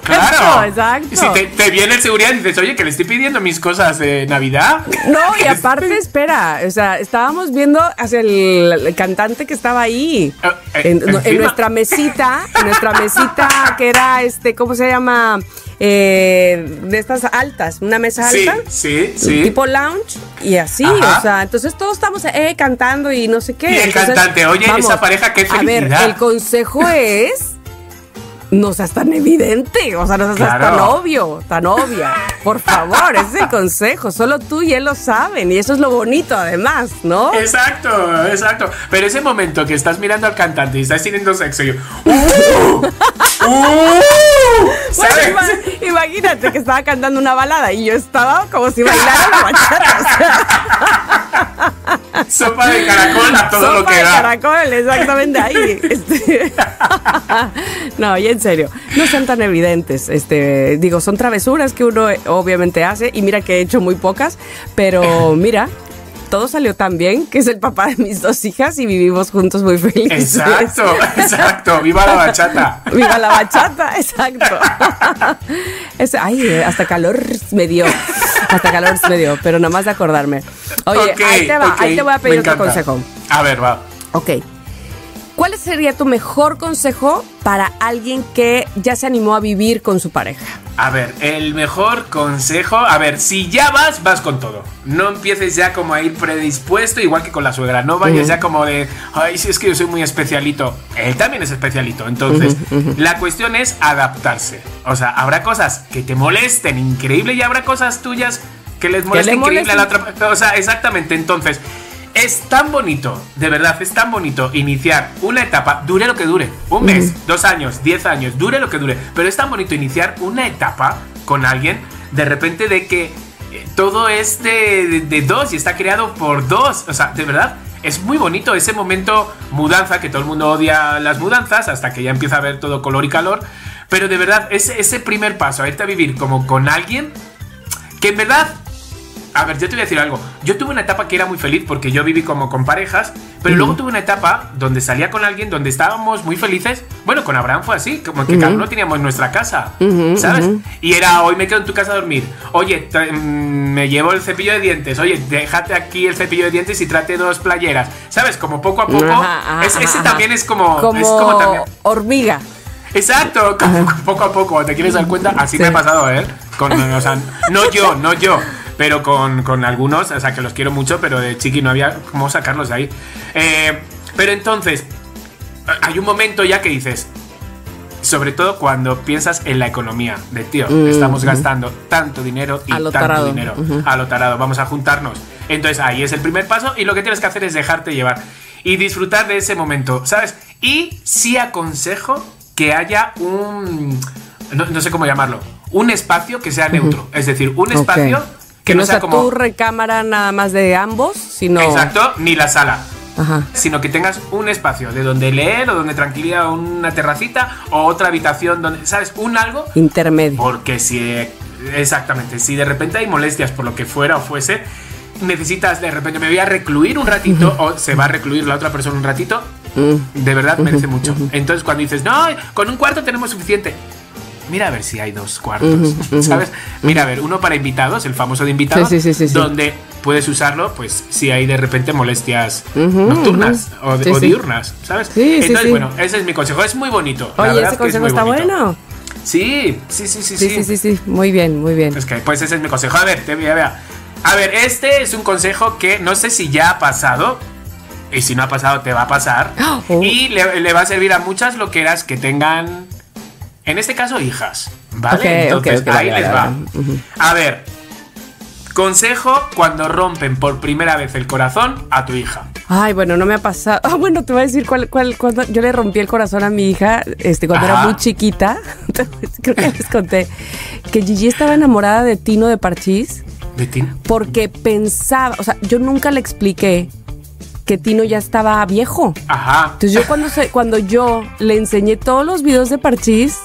Claro, exacto. Y si te, te viene el seguridad y dices, oye, que le estoy pidiendo mis cosas de Navidad. No, y aparte, espera, o sea, estábamos viendo hacia el, el cantante que estaba ahí. Eh, eh, En, nuestra mesita, en nuestra mesita que era este, ¿cómo se llama? Eh, de estas altas, una mesa Sí, alta. sí, sí. Tipo lounge y así, Ajá. o sea, entonces todos estamos eh, cantando y no sé qué. Y el Entonces, cantante, oye, esa pareja, qué A ver, felicidad. el consejo es no seas tan evidente, o sea, no seas Claro. tan obvio, tan obvia. Por favor, ese es el consejo. Solo tú y él lo saben. Y eso es lo bonito, además, ¿no? Exacto, exacto. Pero ese momento que estás mirando al cantante y estás teniendo sexo y yo, ¡Uh! ¡Uh! ¿Sabes? ima- imagínate que estaba cantando una balada y yo estaba como si bailara la bachata. O sea, Sopa de caracol a todo lo sopa que de da. caracol, exactamente ahí. Este, no, y en serio, no son tan evidentes. Este, digo, son travesuras que uno eh, obviamente hace y mira que he hecho muy pocas, pero mira. Todo salió tan bien que es el papá de mis dos hijas y vivimos juntos muy felices. Exacto, exacto. Viva la bachata. Viva la bachata, exacto. Es- ay, hasta calor me dio. Hasta calor me dio, pero nada más de acordarme. Oye, ahí te va, ahí te voy a pedir otro consejo. A ver, va. Ok. ¿Cuál sería tu mejor consejo para alguien que ya se animó a vivir con su pareja? A ver, el mejor consejo. A ver, si ya vas, vas con todo. No empieces ya como a ir predispuesto, igual que con la suegra. No vayas ya como de, ay, si es que yo soy muy especialito. Él también es especialito. Entonces, la cuestión es adaptarse. O sea, habrá cosas que te molesten increíble y habrá cosas tuyas que les molesten increíble a la otra persona. O sea, exactamente. Entonces. Es tan bonito, de verdad, es tan bonito iniciar una etapa, dure lo que dure, un mes, dos años, diez años, dure lo que dure, pero es tan bonito iniciar una etapa con alguien de repente de que eh, todo es de, de- de dos y está creado por dos, o sea, de verdad. Es muy bonito ese momento mudanza, que todo el mundo odia las mudanzas hasta que ya empieza a ver todo color y calor. Pero de verdad, ese, ese primer paso, a irte a vivir como con alguien que en verdad a ver, yo te voy a decir algo. Yo tuve una etapa que era muy feliz porque yo viví como con parejas, pero luego tuve una etapa donde salía con alguien donde estábamos muy felices. Bueno, con Abraham fue así, como que cada uno teníamos nuestra casa, ¿sabes? Y era, hoy me quedo en tu casa a dormir. Oye, mm, me llevo el cepillo de dientes. Oye, déjate aquí el cepillo de dientes y trate dos playeras. ¿Sabes? Como poco a poco. Ajá, ajá, es- ese ajá. también es como... Como, es como también, hormiga. Exacto, como poco a poco, te quieres dar cuenta, así Sí. me ha pasado, ¿eh? Con, o sea, no yo, no yo, pero con, con algunos, o sea, que los quiero mucho, pero de chiqui no había cómo sacarlos de ahí. Eh, pero entonces, hay un momento ya que dices, sobre todo cuando piensas en la economía, de tío, estamos gastando tanto dinero y tanto tarado. dinero, a lo tarado, vamos a juntarnos. Entonces ahí es el primer paso y lo que tienes que hacer es dejarte llevar y disfrutar de ese momento, ¿sabes? Y sí aconsejo que haya un, no, no sé cómo llamarlo, un espacio que sea neutro, es decir, un espacio que, Que no sea como... tu recámara nada más de ambos, sino. Exacto, ni la sala Ajá. sino que tengas un espacio de donde leer o donde tranquilidad, una terracita o otra habitación donde, ¿sabes? Un algo. Intermedio. Porque si, exactamente, si de repente hay molestias por lo que fuera o fuese, necesitas de repente, me voy a recluir un ratito o se va a recluir la otra persona un ratito, de verdad merece mucho. Entonces cuando dices, no, con un cuarto tenemos suficiente. Mira a ver si hay dos cuartos, ¿sabes? Mira a ver, uno para invitados, el famoso de invitados, Sí, sí, sí, donde puedes usarlo, pues si hay de repente molestias nocturnas o, diurnas, ¿sabes? Entonces, bueno, ese es mi consejo, es muy bonito. la Oye, verdad ese que es consejo muy está bonito. bueno. Sí, sí, sí, sí, Sí, sí, sí, sí. Muy bien, muy bien. Es que, pues ese es mi consejo. A ver, te voy a ver. A ver, este es un consejo que no sé si ya ha pasado. Y si no ha pasado, te va a pasar. Oh. Y le, le va a servir a muchas loqueras que tengan. En este caso, hijas. ¿Vale? Ok, Entonces, ahí les va. A ver. Consejo cuando rompen por primera vez el corazón a tu hija. Ay, bueno, no me ha pasado. Ah, bueno, te voy a decir cuál, cuál, cuando yo le rompí el corazón a mi hija, este, cuando era muy chiquita. Creo que les conté que Gigi estaba enamorada de Tino de Parchís Betty. porque pensaba, o sea, yo nunca le expliqué que Tino ya estaba viejo. Ajá. Entonces yo cuando se, cuando yo le enseñé todos los videos de Parchís,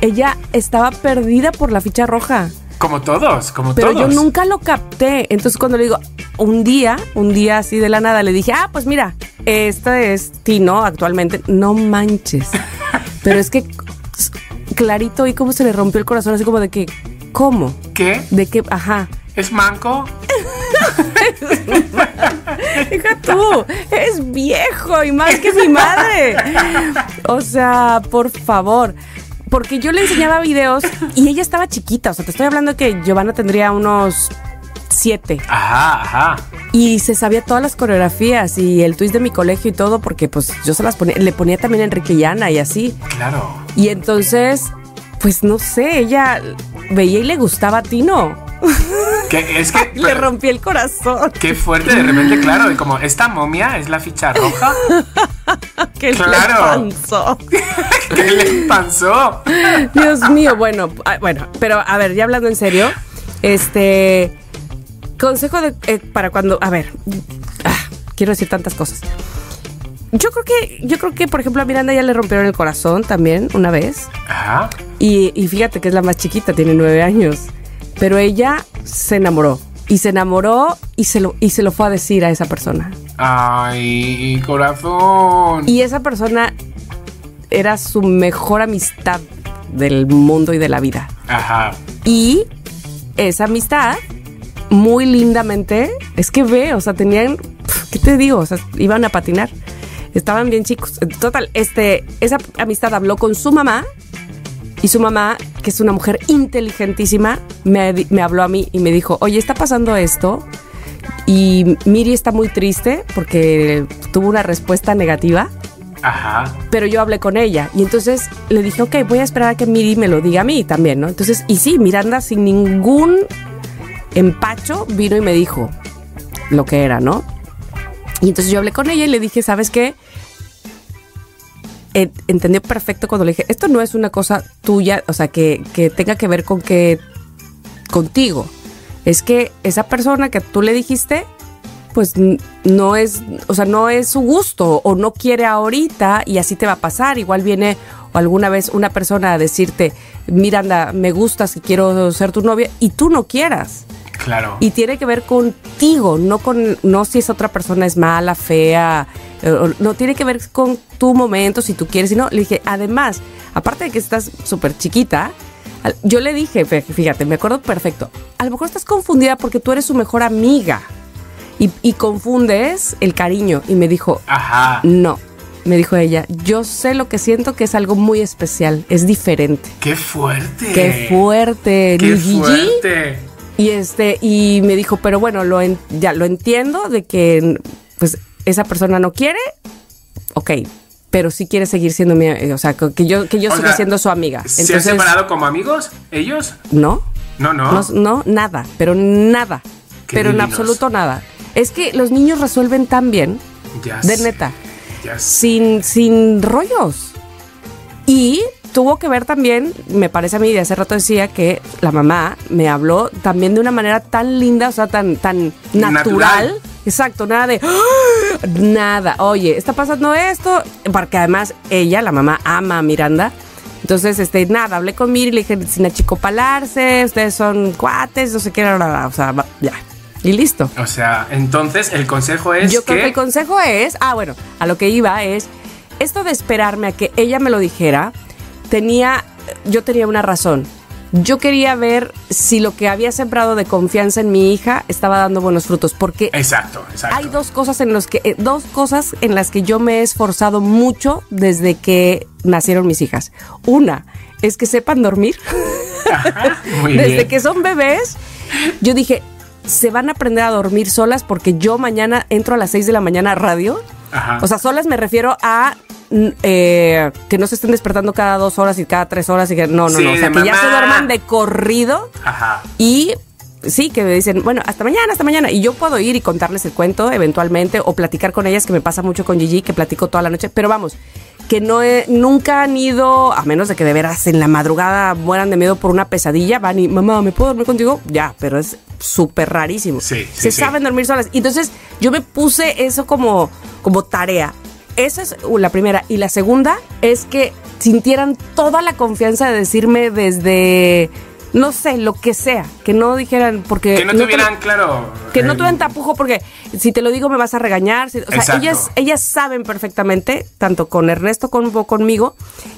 ella estaba perdida por la ficha roja. Como todos, como Pero todos. yo nunca lo capté. Entonces cuando le digo, un día, un día así de la nada, le dije, ah, pues mira, este es Tino actualmente. No manches. Pero es que clarito y cómo se le rompió el corazón, así como de que, ¿cómo? ¿Qué? De que, ajá. ¿Es manco? Hija tú, es viejo y más que mi madre. O sea, por favor. Porque yo le enseñaba videos y ella estaba chiquita. O sea, te estoy hablando que Giovanna tendría unos siete. Ajá, ajá. Y se sabía todas las coreografías y el twist de mi colegio y todo, porque pues yo se las ponía, le ponía también a Enrique Llana y así. Claro. Y entonces, pues no sé, ella veía y le gustaba a Tino. Que es que Le rompí el corazón. qué fuerte de repente, claro, y como esta momia es la ficha roja. que Claro. le pasó. ¿Qué le pasó? Dios mío, bueno, ah, bueno, pero a ver, ya hablando en serio, este consejo de, eh, para cuando, a ver, ah, quiero decir tantas cosas. Yo creo que, yo creo que, por ejemplo, a Miranda ya le rompieron el corazón también una vez. Ajá. Y, y fíjate que es la más chiquita, tiene nueve años. Pero ella se enamoró. Y se enamoró y se lo, y se lo fue a decir a esa persona. Ay, corazón. Y esa persona era su mejor amistad del mundo y de la vida. Ajá. Y esa amistad, muy lindamente, es que ve, o sea, tenían, ¿qué te digo? O sea, iban a patinar. Estaban bien chicos. Total, este, esa amistad habló con su mamá y su mamá, que es una mujer inteligentísima, me, me habló a mí y me dijo, oye, está pasando esto y Miri está muy triste porque tuvo una respuesta negativa Ajá. pero yo hablé con ella y entonces le dije, ok, voy a esperar a que Miri me lo diga a mí también, ¿no? Entonces, y sí, Miranda sin ningún empacho vino y me dijo lo que era, ¿no? Y entonces yo hablé con ella y le dije, ¿sabes qué? Eh, entendió perfecto cuando le dije, esto no es una cosa tuya, o sea, que, que tenga que ver con que contigo. Es que esa persona que tú le dijiste, pues no es, o sea, no es su gusto o no quiere ahorita y así te va a pasar. Igual viene o alguna vez una persona a decirte, Miranda, me gustas y quiero ser tu novia y tú no quieras. Claro. Y tiene que ver contigo, no con, no si esa otra persona es mala, fea, no tiene que ver con tu momento, si tú quieres, sino le dije, además, aparte de que estás súper chiquita, yo le dije, fí- fíjate, me acuerdo perfecto, a lo mejor estás confundida porque tú eres su mejor amiga y, y confundes el cariño. Y me dijo, Ajá. no, me dijo ella, yo sé lo que siento que es algo muy especial, es diferente. Qué fuerte. Qué fuerte, Qué Gigi. fuerte. Y este, y me dijo, pero bueno, lo en- ya lo entiendo de que pues esa persona no quiere, ok, pero sí quiere seguir siendo mi, eh, o sea, que yo, que yo O siga sea, siendo su amiga. ¿Se han Entonces, separado como amigos? ¿Ellos? no, No, no. no, no, nada, pero nada, Qué pero en absoluto nada. Es que los niños resuelven tan bien, Ya de sé, neta, Ya sin, sin rollos. Y tuvo que ver también, me parece a mí, de hace rato decía que la mamá me habló también de una manera tan linda, o sea, tan, tan natural. Natural. Exacto, nada de "Ah", nada. Oye, está pasando esto, porque además ella, la mamá, ama a Miranda. Entonces, este, nada, hablé con Miri, le dije sin achicopalarse, ustedes son cuates, no sé qué, bla, bla, bla, o sea, ya. Y listo. O sea, entonces el consejo es Yo que... creo que el consejo es, ah, bueno, a lo que iba es, esto de esperarme a que ella me lo dijera, tenía, yo tenía una razón. Yo quería ver si lo que había sembrado de confianza en mi hija estaba dando buenos frutos, porque Exacto, exacto. hay dos cosas en los que, eh, dos cosas en las que yo me he esforzado mucho desde que nacieron mis hijas. Una es que sepan dormir. Ajá, muy Desde bien. que son bebés, yo dije, se van a aprender a dormir solas porque yo mañana entro a las 6 de la mañana a radio. Ajá. O sea, solas me refiero a mm, eh, que no se estén despertando cada dos horas y cada tres horas y que no, no, Sí, no. O sea, que ya se duerman de corrido Ajá. y sí, que me dicen, bueno, hasta mañana, hasta mañana. Y yo puedo ir y contarles el cuento eventualmente o platicar con ellas, que me pasa mucho con Gigi, que platico toda la noche. Pero vamos, que no he- nunca han ido, a menos de que de veras en la madrugada mueran de miedo por una pesadilla, van y, mamá, ¿me puedo dormir contigo? Ya, pero es súper rarísimo. Sí, sí, Se sí. saben dormir solas. Entonces yo me puse eso como, como tarea. Esa es la primera. Y la segunda es que sintieran toda la confianza de decirme desde, no sé, lo que sea. Que no dijeran, porque... Que no tuvieran, claro... que no tuvieran tapujo porque si te lo digo me vas a regañar. si- o sea, ellas, ellas saben perfectamente, tanto con Ernesto como conmigo,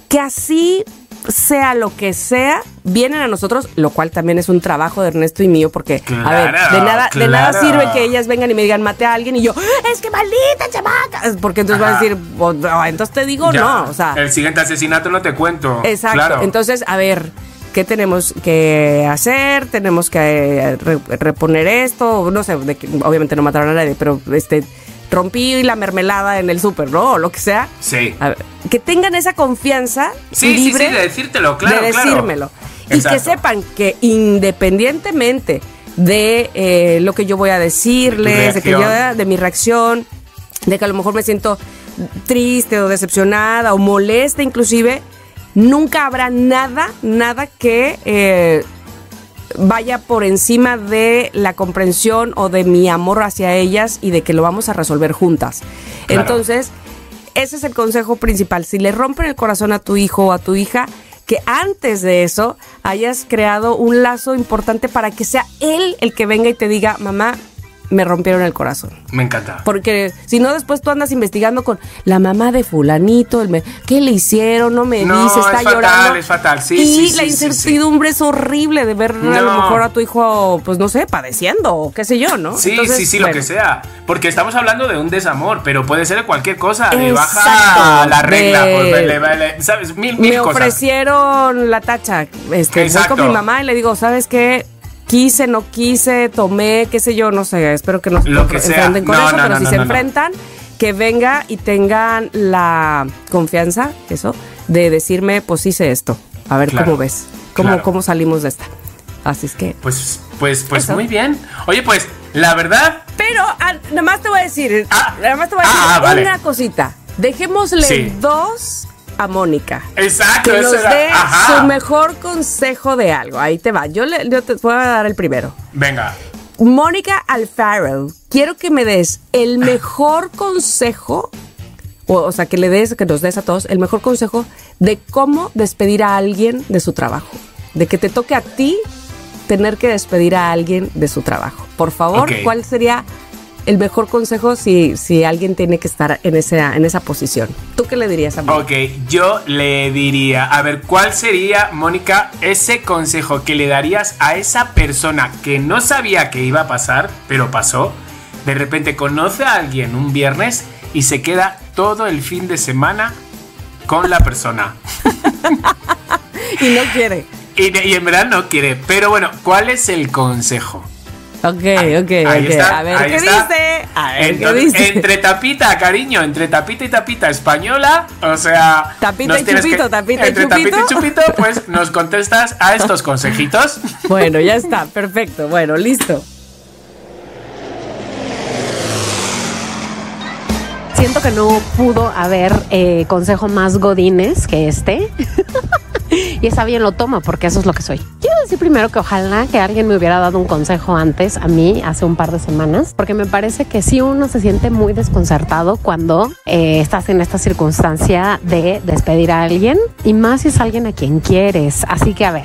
que así sea lo que sea, vienen a nosotros, lo cual también es un trabajo de Ernesto y mío, porque, a ver, de nada, de nada claro. sirve que ellas vengan y me digan, mate a alguien, y yo, es que maldita chamaca, porque entonces van a decir, "Oh, no, entonces te digo, Ya, no, o sea, El siguiente asesinato no te cuento. Exacto. Claro. Entonces, a ver, ¿qué tenemos que hacer? Tenemos que eh, re- reponer esto, no sé, de que- obviamente no mataron a nadie, pero este rompí la mermelada en el súper, ¿no? O lo que sea. Sí. A ver, que tengan esa confianza Sí, sí, libre sí, de decírtelo, claro, de claro. decírmelo. Y que sepan que independientemente de eh, lo que yo voy a decirles, de, que yo, de mi reacción, de que a lo mejor me siento triste o decepcionada o molesta inclusive, nunca habrá nada, nada que eh, vaya por encima de la comprensión o de mi amor hacia ellas y de que lo vamos a resolver juntas. Claro. Entonces, ese es el consejo principal. Si le rompen el corazón a tu hijo o a tu hija, que antes de eso hayas creado un lazo importante para que sea él el que venga y te diga, mamá, me rompieron el corazón. Me encanta. Porque si no, después tú andas investigando con la mamá de fulanito, el me- ¿qué le hicieron? No me No, dice, está es fatal, llorando. es fatal. Sí, y sí, la sí, sí, sí. incertidumbre es horrible de ver a lo mejor a tu hijo, pues no sé, padeciendo o qué sé yo, ¿no? Sí, Entonces, sí, sí, lo que sea. Porque estamos hablando de un desamor, pero puede ser cualquier cosa. Exacto, baja la regla, de- pues, vale, ¿sabes? Mil, mil me cosas. ofrecieron la tacha. Este, voy Exacto. con mi mamá y le digo, ¿sabes qué? Quise, no quise, tomé, qué sé yo, no sé, espero que no se enfrenten con No, eso, no, pero no, si se enfrentan, que venga y tengan la confianza, eso, de decirme, pues hice esto. A ver Claro, cómo ves, cómo, claro. cómo salimos de esta. Así es que. Pues, pues, pues Eso. muy bien. Oye, pues, la verdad, Pero ah, nada más te voy a decir, Ah, nada más te voy a decir ah, vale. una cosita. Dejémosle Sí. dos a Mónica. exacto, que nos era- dé ajá. su mejor consejo de algo. Ahí te va. Yo, le, yo te voy a dar el primero. Venga. Mónica Alfaro, quiero que me des el mejor consejo, o, o sea, que le des, que nos des a todos el mejor consejo de cómo despedir a alguien de su trabajo. De que te toque a ti tener que despedir a alguien de su trabajo. Por favor. ¿cuál sería el mejor consejo si, si alguien tiene que estar en esa, en esa posición? ¿Tú qué le dirías a Mónica? Ok, yo le diría, a ver, ¿cuál sería, Mónica, ese consejo que le darías a esa persona que no sabía que iba a pasar, pero pasó? De repente conoce a alguien un viernes y se queda todo el fin de semana con la persona. Y no quiere. Y, y en verdad no quiere. Pero bueno, ¿cuál es el consejo? Ok, Ahí- ok, ahí ok. está, a ver ahí qué está. dice. A ver Entonces, qué dice. Entre tapita, cariño, entre tapita y tapita española, o sea... Tapita y chupito, tapita y entre chupito. tapita y chupito, pues nos contestas a estos consejitos. Bueno, ya está, perfecto. Bueno, listo. Siento que no pudo haber eh, consejo más godines que este. y está bien, lo tomo porque eso es lo que soy. Quiero decir primero que ojalá que alguien me hubiera dado un consejo antes a mí hace un par de semanas, porque me parece que sí uno se siente muy desconcertado cuando eh, estás en esta circunstancia de despedir a alguien y más si es alguien a quien quieres. Así que a ver,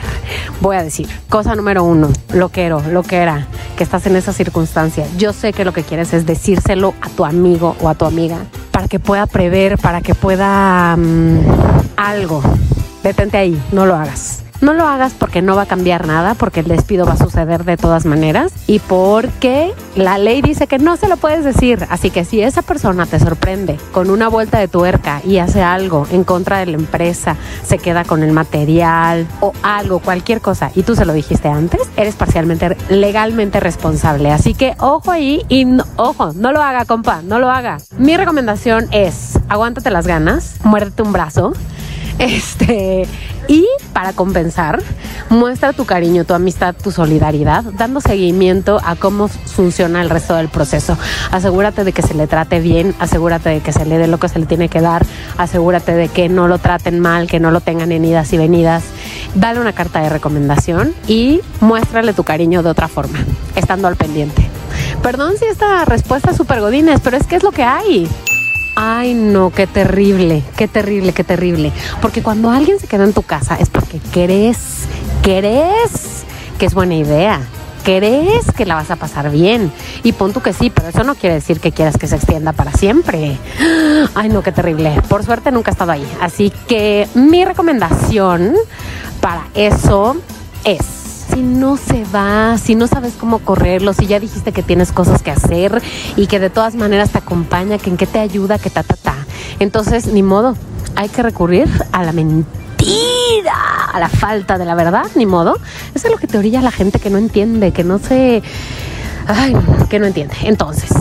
voy a decir, cosa número uno, lo quiero, lo que era, que estás en esa circunstancia. Yo sé que lo que quieres es decírselo a tu amigo o a tu amiga para que pueda prever, para que pueda mm, algo. Detente ahí, no lo hagas. No lo hagas porque no va a cambiar nada, porque el despido va a suceder de todas maneras y porque la ley dice que no se lo puedes decir. Así que si esa persona te sorprende con una vuelta de tuerca y hace algo en contra de la empresa, se queda con el material o algo, cualquier cosa, y tú se lo dijiste antes, eres parcialmente legalmente responsable. Así que ojo ahí y no- ojo, no lo haga, compa, no lo haga. Mi recomendación es aguántate las ganas, muérdete un brazo. Este, y para compensar, muestra tu cariño, tu amistad, tu solidaridad, dando seguimiento a cómo funciona el resto del proceso. Asegúrate de que se le trate bien, asegúrate de que se le dé lo que se le tiene que dar, asegúrate de que no lo traten mal, que no lo tengan en idas y venidas. Dale una carta de recomendación y muéstrale tu cariño de otra forma, estando al pendiente. Perdón si esta respuesta es súper godines, pero es que es lo que hay. Ay, no, qué terrible, qué terrible, qué terrible. Porque cuando alguien se queda en tu casa es porque crees, crees que es buena idea. crees que la vas a pasar bien. Y pon tú que sí, pero eso no quiere decir que quieras que se extienda para siempre. Ay, no, qué terrible. Por suerte nunca he estado ahí. Así que mi recomendación para eso es si no se va, si no sabes cómo correrlo, si ya dijiste que tienes cosas que hacer y que de todas maneras te acompaña, que en qué te ayuda, que ta, ta, ta. Entonces, ni modo, hay que recurrir a la mentira, a la falta de la verdad, ni modo. Eso es lo que te orilla la gente que no entiende, que no se... Ay, que no entiende. Entonces,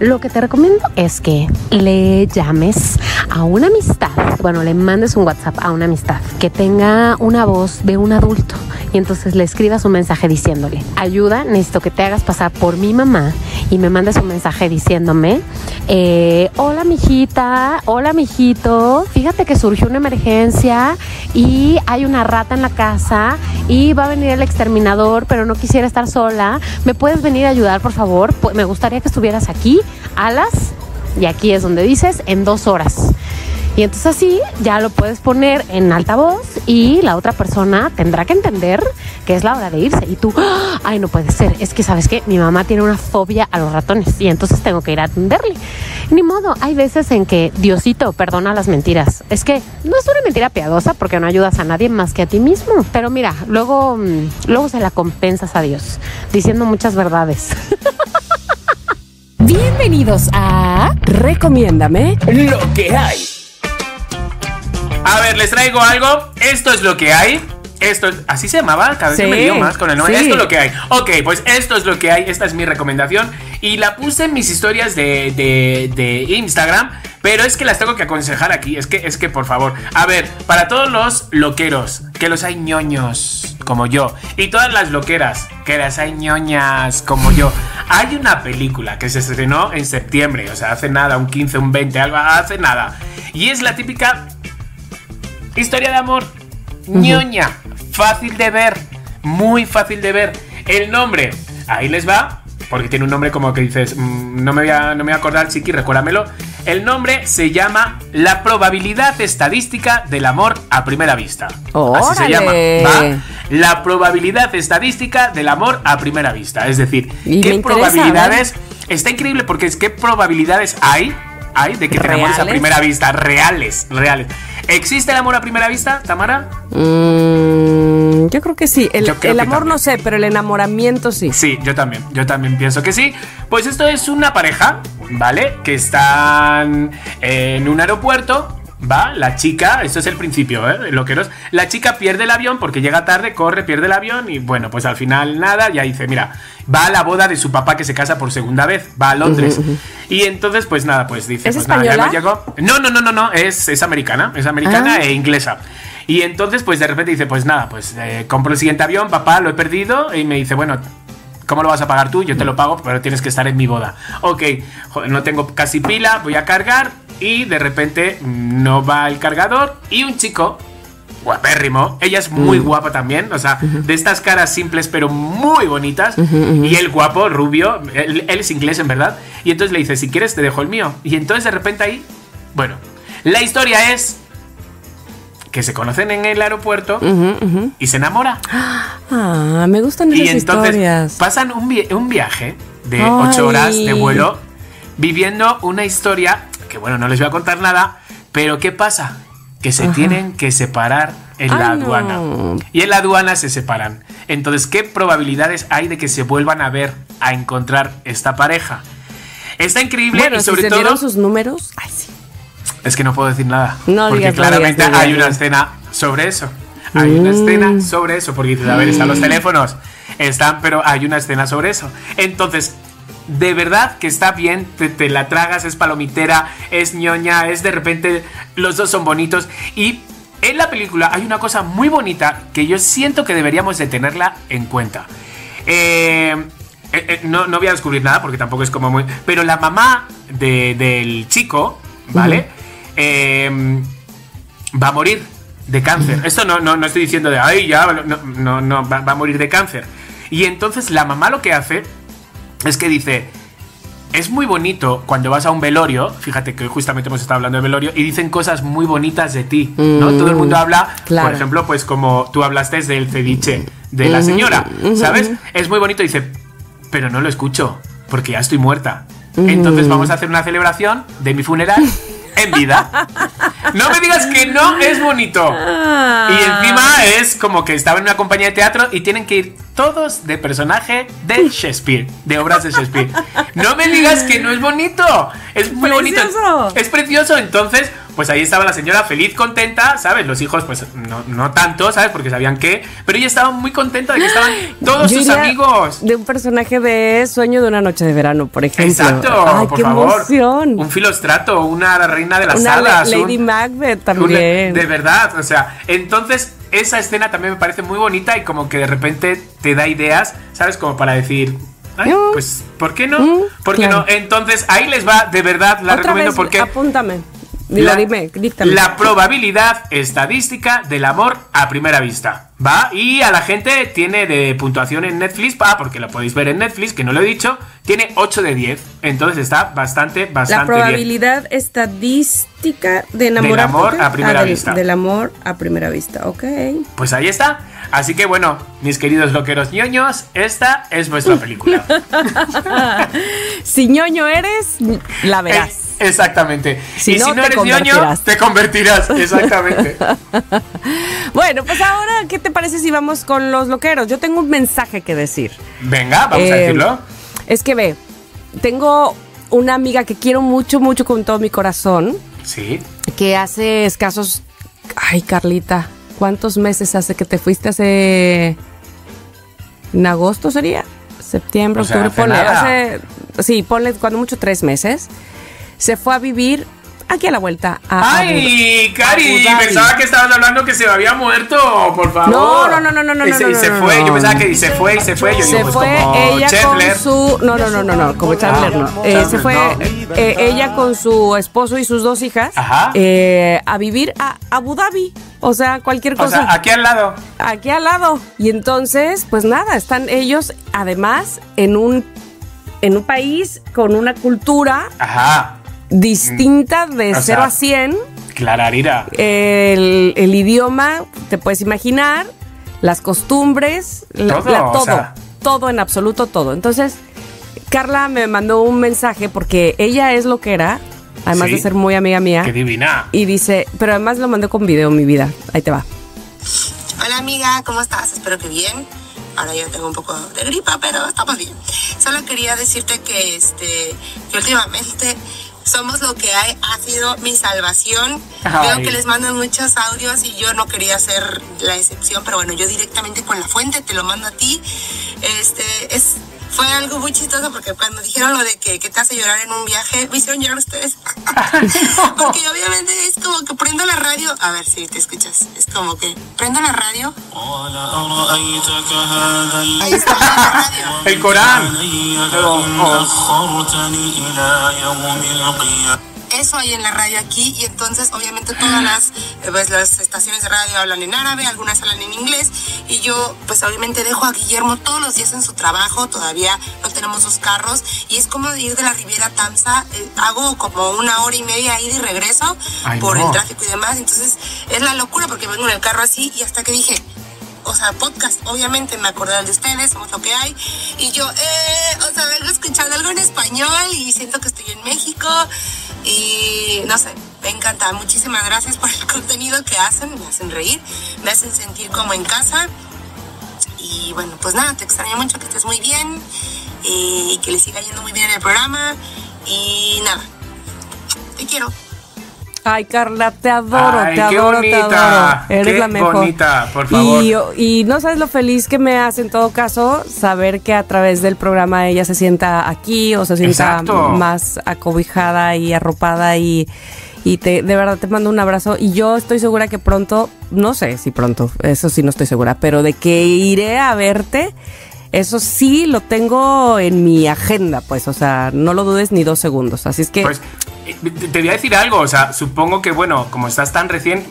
lo que te recomiendo es que le llames a una amistad, bueno, le mandes un WhatsApp a una amistad que tenga una voz de un adulto y entonces le escribas un mensaje diciéndole, ayuda, necesito que te hagas pasar por mi mamá y me mandes un mensaje diciéndome, eh, hola mijita, hola mijito, fíjate que surgió una emergencia y hay una rata en la casa y va a venir el exterminador, pero no quisiera estar sola, ¿me puedes venir a ayudar por favor? Me gustaría que estuvieras aquí a las, y aquí es donde dices, en dos horas. Y entonces así ya lo puedes poner en altavoz y la otra persona tendrá que entender que es la hora de irse. Y tú, ¡ah! ay, no puede ser. Es que, ¿sabes qué? Mi mamá tiene una fobia a los ratones y entonces tengo que ir a atenderle. Ni modo, hay veces en que Diosito perdona las mentiras. Es que no es una mentira piadosa porque no ayudas a nadie más que a ti mismo. Pero mira, luego, mm, luego se la compensas a Dios diciendo muchas verdades. Bienvenidos a Recomiéndame Lo que hay. A ver, les traigo algo. Esto es lo que hay. Esto es, así se llamaba, cada vez Sí, me lío más con el nombre. sí. Esto es lo que hay. Ok, pues esto es lo que hay. Esta es mi recomendación. Y la puse en mis historias de, de- de Instagram. Pero es que las tengo que aconsejar aquí. Es que, es que, por favor. A ver, para todos los loqueros, que los hay ñoños como yo. Y todas las loqueras, que las hay ñoñas como yo. Hay una película que se estrenó en septiembre. O sea, hace nada, un 15, un 20, algo, hace nada. Y es la típica Historia de amor. ñoña. Fácil de ver. Muy fácil de ver. El nombre. Ahí les va. Porque tiene un nombre como que dices. mm, no, me voy a, no me voy a acordar, chiqui, recuérdamelo. El nombre se llama La probabilidad estadística del amor a primera vista. Así se llama. ¡Órale! ¿va? La probabilidad estadística del amor a primera vista. Es decir, Y ¿qué interesa, probabilidades? Está increíble porque es qué probabilidades hay, hay de que te enamores a primera vista. Reales, reales. ¿Existe el amor a primera vista, Tamara? Mm, yo creo que sí. El, el amor no sé, pero el enamoramiento sí. Sí, yo también, yo también pienso que sí. Pues esto es una pareja, ¿vale? Que están en un aeropuerto. Va, la chica, esto es el principio, ¿eh? Lo que no es. La chica pierde el avión porque llega tarde, corre, pierde el avión y bueno, pues al final nada, ya dice, mira, va a la boda de su papá que se casa por segunda vez, va a Londres. Y entonces, pues nada, pues dice, ¿Es pues nada, ya no llegó. No, no, no, no, no, es, es americana, es americana Ah. e inglesa. Y entonces, pues de repente dice, pues nada, pues eh, compro el siguiente avión, papá, lo he perdido. Y me dice, bueno, ¿cómo lo vas a pagar tú? Yo te lo pago, pero tienes que estar en mi boda. Ok, no tengo casi pila, voy a cargar. Y de repente mm, no va el cargador. Y un chico, guapérrimo, ella es muy guapa también, o sea, de estas caras simples pero muy bonitas. Y el guapo, rubio, él, él es inglés en verdad. Y entonces le dice, si quieres te dejo el mío. Y entonces de repente ahí, bueno, la historia es que se conocen en el aeropuerto y se enamora. Ah, me gustan Y esas entonces historias. pasan un, vi- un viaje de Ay. 8 horas de vuelo viviendo una historia que, bueno, no les voy a contar nada, pero ¿qué pasa? Que se tienen que separar en la no. aduana. Y en la aduana se separan. Entonces, ¿qué probabilidades hay de que se vuelvan a ver, a encontrar esta pareja? Está increíble Bueno, y si sobre se todo... sus números. Ay, sí. Es que no puedo decir nada. No porque digas, no claramente digas, no hay digas. una escena sobre eso. Hay una Mm. escena sobre eso. Porque dices, a ver, están los teléfonos. Están, pero hay una escena sobre eso. Entonces, de verdad que está bien. Te, te la tragas, es palomitera, es ñoña, es de repente. Los dos son bonitos. Y en la película hay una cosa muy bonita que yo siento que deberíamos de tenerla en cuenta. Eh, eh, eh, no, no voy a descubrir nada porque tampoco es como muy. Pero la mamá de- del chico, ¿vale? Eh, va a morir de cáncer. Esto no, no, no estoy diciendo de, ay, ya, no, no, no, va, va a morir de cáncer. Y entonces la mamá lo que hace es que dice, es muy bonito cuando vas a un velorio, fíjate que justamente hemos estado hablando de velorio, y dicen cosas muy bonitas de ti, ¿no? Mm, Todo el mundo habla, claro. por ejemplo, pues como tú hablaste del ceviche de la señora, ¿sabes? Es muy bonito, dice, pero no lo escucho, porque ya estoy muerta. Entonces vamos a hacer una celebración de mi funeral en vida. No me digas que no es bonito. Y encima es como que estaba en una compañía de teatro y tienen que ir todos de personaje de Shakespeare, de obras de Shakespeare. No me digas que no es bonito. Es muy Precioso. bonito. Es precioso. Entonces, pues ahí estaba la señora feliz, contenta, ¿sabes? Los hijos, pues no, no tanto, ¿sabes? Porque sabían que. Pero ella estaba muy contenta de que estaban todos Yo sus amigos. De un personaje de Sueño de una noche de verano, por ejemplo. Exacto, Ay, por qué favor. emoción. Un filostrato, una reina de las Una hadas. la- Lady un- Macbeth también. de verdad, o sea, entonces esa escena también me parece muy bonita y como que de repente te da ideas, ¿sabes? Como para decir, "Ay, Mm. pues, ¿por qué no? Mm, ¿Por qué claro. no? Entonces ahí les va, de verdad, la Otra recomiendo vez, porque... apúntame. Digo, la, dime, la probabilidad estadística del amor a primera vista. ¿Va? Y a la gente tiene de puntuación en Netflix, va, porque lo podéis ver en Netflix, que no lo he dicho, tiene 8 de 10. Entonces está bastante, la bastante bien. probabilidad estadística de enamorarte. amor ¿qué? a primera del- vista. Del amor a primera vista, ok. Pues ahí está. Así que bueno, mis queridos loqueros ñoños, esta es vuestra película. Si ñoño eres, la verás. Eh, Exactamente. Si y no, si no eres ñoño, te convertirás. Exactamente. Bueno, pues ahora, ¿qué te parece si vamos con los loqueros? Yo tengo un mensaje que decir. Venga, vamos a Eh, decirlo. Es que ve, tengo una amiga que quiero mucho, mucho con todo mi corazón, Sí. que hace escasos... Ay, Carlita, ¿cuántos meses hace que te fuiste hace... ¿En agosto sería? Septiembre, O sea, octubre, hace ponle, hace... Sí, ponle cuando mucho tres meses. Se fue a vivir aquí a la vuelta a... ¡Ay, Abu- Cari! Abu. Pensaba que estabas hablando que se había muerto, por favor. No, no, no, no, no, no, Y se, no, y no, se fue, yo pensaba que y se fue y se fue. Yo se digo, pues fue como ella Chandler. con su no no no no no como Chandler no Eh, se fue no. eh, ella con su esposo y sus dos hijas Ajá. eh, a vivir a Abu Dhabi o sea cualquier O cosa sea, aquí al lado. aquí al lado y entonces pues nada están ellos además en un en un país con una cultura Ajá. Distinta de O 0 sea, a 100 Clararira. el, el idioma, te puedes imaginar, las costumbres, la- Todo, la- o todo, sea. todo en absoluto todo. Entonces, Carla me mandó un mensaje porque ella es lo que era, además Sí. de ser muy amiga mía, Qué divina. y dice, pero además lo mandé con video, mi vida. Ahí te va. Hola amiga, ¿cómo estás? Espero que bien. Ahora yo tengo un poco de gripa, pero estamos bien. Solo quería decirte que este que últimamente somos lo que hay, ha sido mi salvación. Ay. Veo que les mandan muchos audios y yo no quería ser la excepción, pero bueno, yo directamente con la fuente te lo mando a ti. Este es fue algo muy chistoso porque cuando dijeron lo de que, que te hace llorar en un viaje, me hicieron llorar ustedes. porque obviamente es como que prendo la radio. A ver si te escuchas. Es como que prendo la radio. Ahí está la radio. El Corán eso hay en la radio aquí y entonces obviamente todas eh, pues, las, estaciones de radio hablan en árabe, algunas hablan en inglés y yo pues obviamente dejo a Guillermo todos los días en su trabajo, todavía no tenemos sus carros y es como ir de la Riviera Tamsa, eh, hago como una hora y media ida y regreso por el tráfico y demás, entonces es la locura porque vengo en el carro así y hasta que dije, o sea, podcast, obviamente me acordé de ustedes, somos lo que hay. Y yo, eh, o sea, vengo escuchando algo en español y siento que estoy en México. Y no sé, me encanta. Muchísimas gracias por el contenido que hacen, me hacen reír, me hacen sentir como en casa. Y bueno, pues nada, te extraño mucho, que estés muy bien eh, y que le siga yendo muy bien el programa. Y nada, te quiero. Ay, Carla, te adoro, Ay, te qué adoro, te bonita, adoro. Eres qué la mejor. bonita, por favor. Y, y no sabes lo feliz que me hace en todo caso saber que a través del programa ella se sienta aquí o se sienta Exacto. más acobijada y arropada y, y te, de verdad te mando un abrazo. Y yo estoy segura que pronto, no sé si pronto, eso sí no estoy segura, pero de que iré a verte. Eso sí lo tengo en mi agenda, pues, o sea, no lo dudes ni dos segundos. Así es que Pues te te voy a decir algo, o sea, supongo que, bueno, como estás tan recién,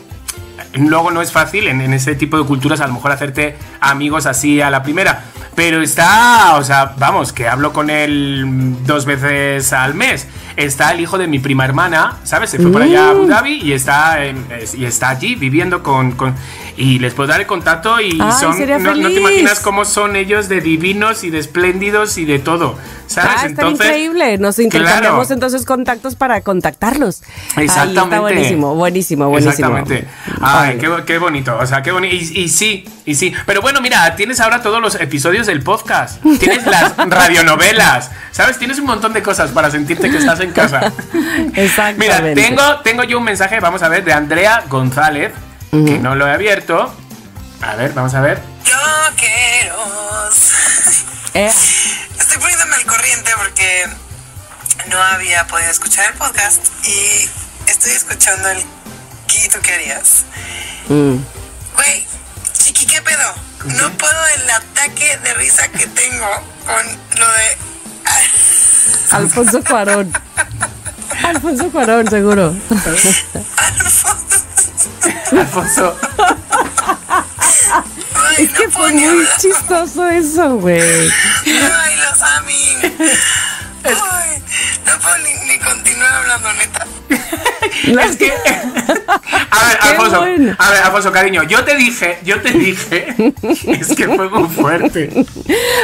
luego no es fácil en, en ese tipo de culturas a lo mejor hacerte amigos así a la primera. Pero está, o sea, vamos, que hablo con él dos veces al mes. Está el hijo de mi prima hermana, ¿sabes? Se fue por allá a Abu Dhabi y está, en- y está allí viviendo con, con- Y les puedo dar el contacto y Ay, son... No, no te imaginas cómo son ellos de divinos y de espléndidos y de todo, ¿sabes? Ah, está increíble. Nos intercambiamos Claro. entonces contactos para contactarlos. Exactamente. está buenísimo, buenísimo, buenísimo. Exactamente. Ay, qué, qué bonito. O sea, qué bonito. Y, y sí, y sí. Pero bueno, mira, tienes ahora todos los episodios del podcast. Tienes las radionovelas. ¿Sabes? Tienes un montón de cosas para sentirte que estás en casa. Mira, Exactamente. tengo, tengo yo un mensaje, vamos a ver, de Andrea González, que no lo he abierto. A ver, vamos a ver. Yo quiero. Eh, Estoy poniéndome al corriente porque no había podido escuchar el podcast y estoy escuchando el ¿Y tú qué harías? mm. Güey, chiqui, ¿qué pedo? No puedo el ataque de risa que tengo con lo de. Alfonso Cuarón. Alfonso Cuarón, seguro. Alfonso. Ay, Es que no fue puedo ni muy hablar. chistoso eso, güey. Ay, los Ay, no puedo ni, ni continuar hablando, neta. Es que. A ver, Alfonso. bueno. A ver, Alfonso, cariño, yo te dije, yo te dije. Es que fue muy fuerte.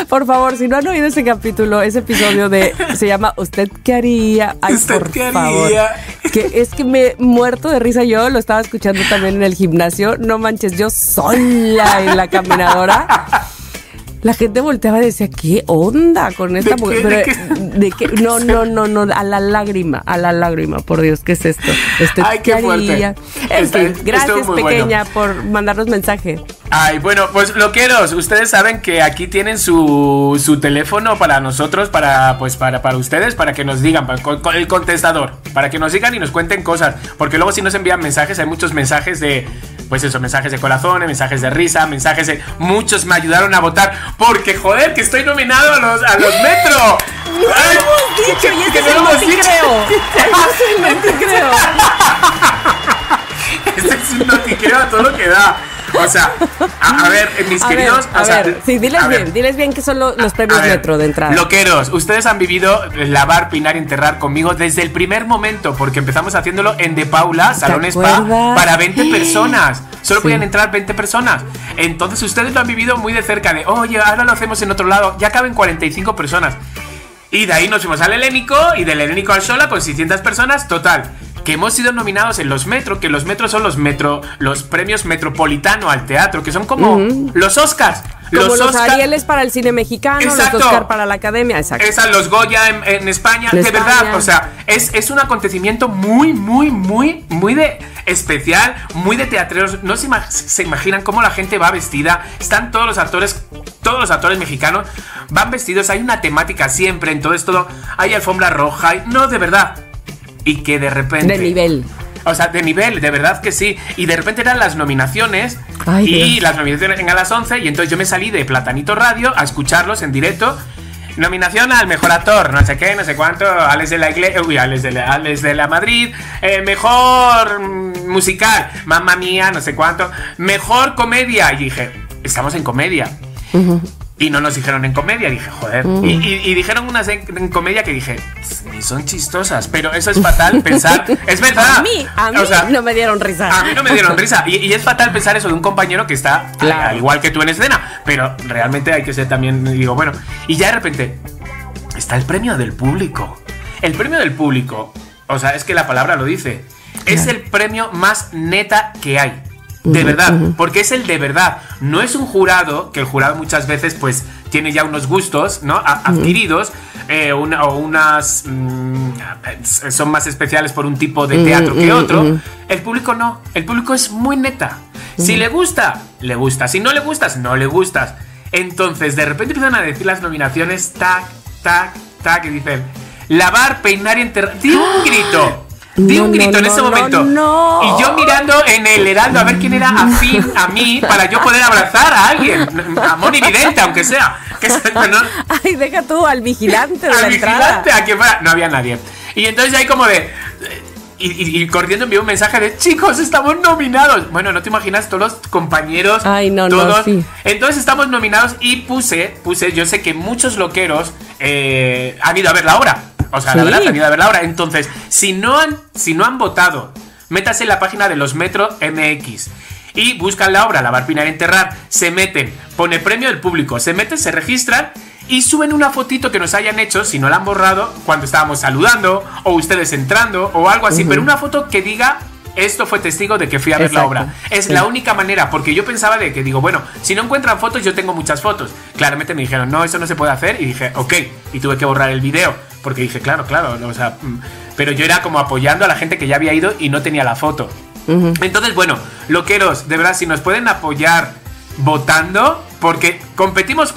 Por favor, si no han oído ese capítulo, ese episodio de se llama ¿Usted qué haría? Ay, ¿Usted por qué favor. haría? Que es que me he muerto de risa yo, lo estaba escuchando también en el gimnasio. No manches, yo sola en la caminadora. La gente volteaba y decía, ¿qué onda con esta ¿De mujer? qué? ¿De Pero, ¿de qué? No, no, no, no, a la lágrima, a la lágrima, por Dios, ¿qué es esto? ¿Usted Ay, qué fuerte. En fin, gracias, pequeña, por mandarnos mensaje. Ay, bueno, pues loqueros, ustedes saben que aquí tienen su, su teléfono para nosotros, para pues para, para ustedes, para que nos digan, para- con, el contestador, para que nos digan y nos cuenten cosas, porque luego si nos envían mensajes, hay muchos mensajes de, pues eso, mensajes de corazón, mensajes de risa, mensajes de, muchos me ayudaron a votar, porque joder, que estoy nominado a los, a los metro. Ay, dicho, que- y este que es no lo hemos dicho. Creo. Este es un notiqueo a todo lo que da. O sea, a, a ver, mis A ver, queridos. a sea, ver, sí, diles ver. bien, diles bien que son lo- los premios ver, Metro de entrada. Loqueros, ustedes han vivido lavar, pinar enterrar conmigo desde el primer momento, porque empezamos haciéndolo en De Paula, Salón Spa, para 20 personas. Solo Sí. podían entrar 20 personas. Entonces ustedes lo han vivido muy de cerca de, oye, ahora lo hacemos en otro lado, ya caben 45 personas. Y de ahí nos fuimos al Helénico y del Helénico al Sola con 600 personas, total. Que hemos sido nominados en los Metro, que los Metros son los Metro, los premios Metropolitano al teatro, que son como los Oscars. Como los, Oscar- Arieles para el cine mexicano, Exacto. los Oscar para la academia, exacto. Esa, los Goya en, en España, de España. verdad, o sea, es, es un acontecimiento muy, muy, muy, muy de especial, muy de teatreros. No se, ima- se imaginan cómo la gente va vestida. Están todos los actores, todos los actores mexicanos van vestidos. Hay una temática siempre en todo esto. Hay alfombra roja, hay- no, de verdad. Y que de repente. De nivel. O sea, de nivel, de verdad que sí. Y de repente eran las nominaciones. Ay, y Dios. las nominaciones eran a las 11. Y entonces yo me salí de Platanito Radio a escucharlos en directo. Nominación al mejor actor, no sé qué, no sé cuánto, Alex de la Iglesia, uy, Alex de la, Alex de la Madrid, eh, mejor mm, musical, mamma mía, no sé cuánto, mejor comedia. Y dije, estamos en comedia. Y no nos dijeron en comedia, dije, joder. Y, y- y dijeron unas en, en comedia que dije, ni son chistosas, pero eso es fatal pensar. Es verdad. A mí, a mí O sea, no me dieron risa. a mí no me dieron risa. Y, y es fatal pensar eso de un compañero que está Claro. al igual que tú en escena. Pero realmente hay que ser también, digo, bueno. Y ya de repente está el premio del público. El premio del público, o sea, es que la palabra lo dice. Es el premio más neta que hay. De verdad, porque es el de verdad. No es un jurado, que el jurado muchas veces pues tiene ya unos gustos, ¿no? A- adquiridos, eh, una- o unas mm, son más especiales por un tipo de teatro que otro. El público no, el público es muy neta. Si le gusta, le gusta. Si no le gustas, no le gustas. Entonces, de repente empiezan a decir las nominaciones, tac, tac, tac, y dicen, lavar, peinar y enterrar. Di un grito. Di No, un grito no, en no, ese no, momento. no. Y yo mirando en el heraldo a ver quién era afín a mí para yo poder abrazar a alguien. A Moni Vidente, aunque sea. Que no- Ay, deja tú al vigilante de al la entrada. vigilante, a quien fuera. No había nadie. Y entonces ahí como de. y, y- y corriendo envió un mensaje de chicos, estamos nominados. Bueno, no te imaginas todos los compañeros. Ay, no, no, todos. sí. Entonces estamos nominados y puse, puse, yo sé que muchos loqueros eh, han ido a ver la obra. O sea, la verdad, han ido a ver la obra. Entonces, si no han, si no han votado, métase en la página de los Metro MX. Y buscan la obra, La Barpina Enterrar, se meten, pone premio del público, se meten, se registran y suben una fotito que nos hayan hecho, si no la han borrado, cuando estábamos saludando, o ustedes entrando, o algo así, pero una foto que diga, esto fue testigo de que fui a ver la obra. Es sí. la única manera, porque yo pensaba de que digo, bueno, si no encuentran fotos, yo tengo muchas fotos. Claramente me dijeron, no, eso no se puede hacer, y dije, ok, y tuve que borrar el video, porque dije, claro, claro, o sea, mm, pero yo era como apoyando a la gente que ya había ido y no tenía la foto. Entonces, bueno, loqueros, de verdad, si nos pueden apoyar votando, porque competimos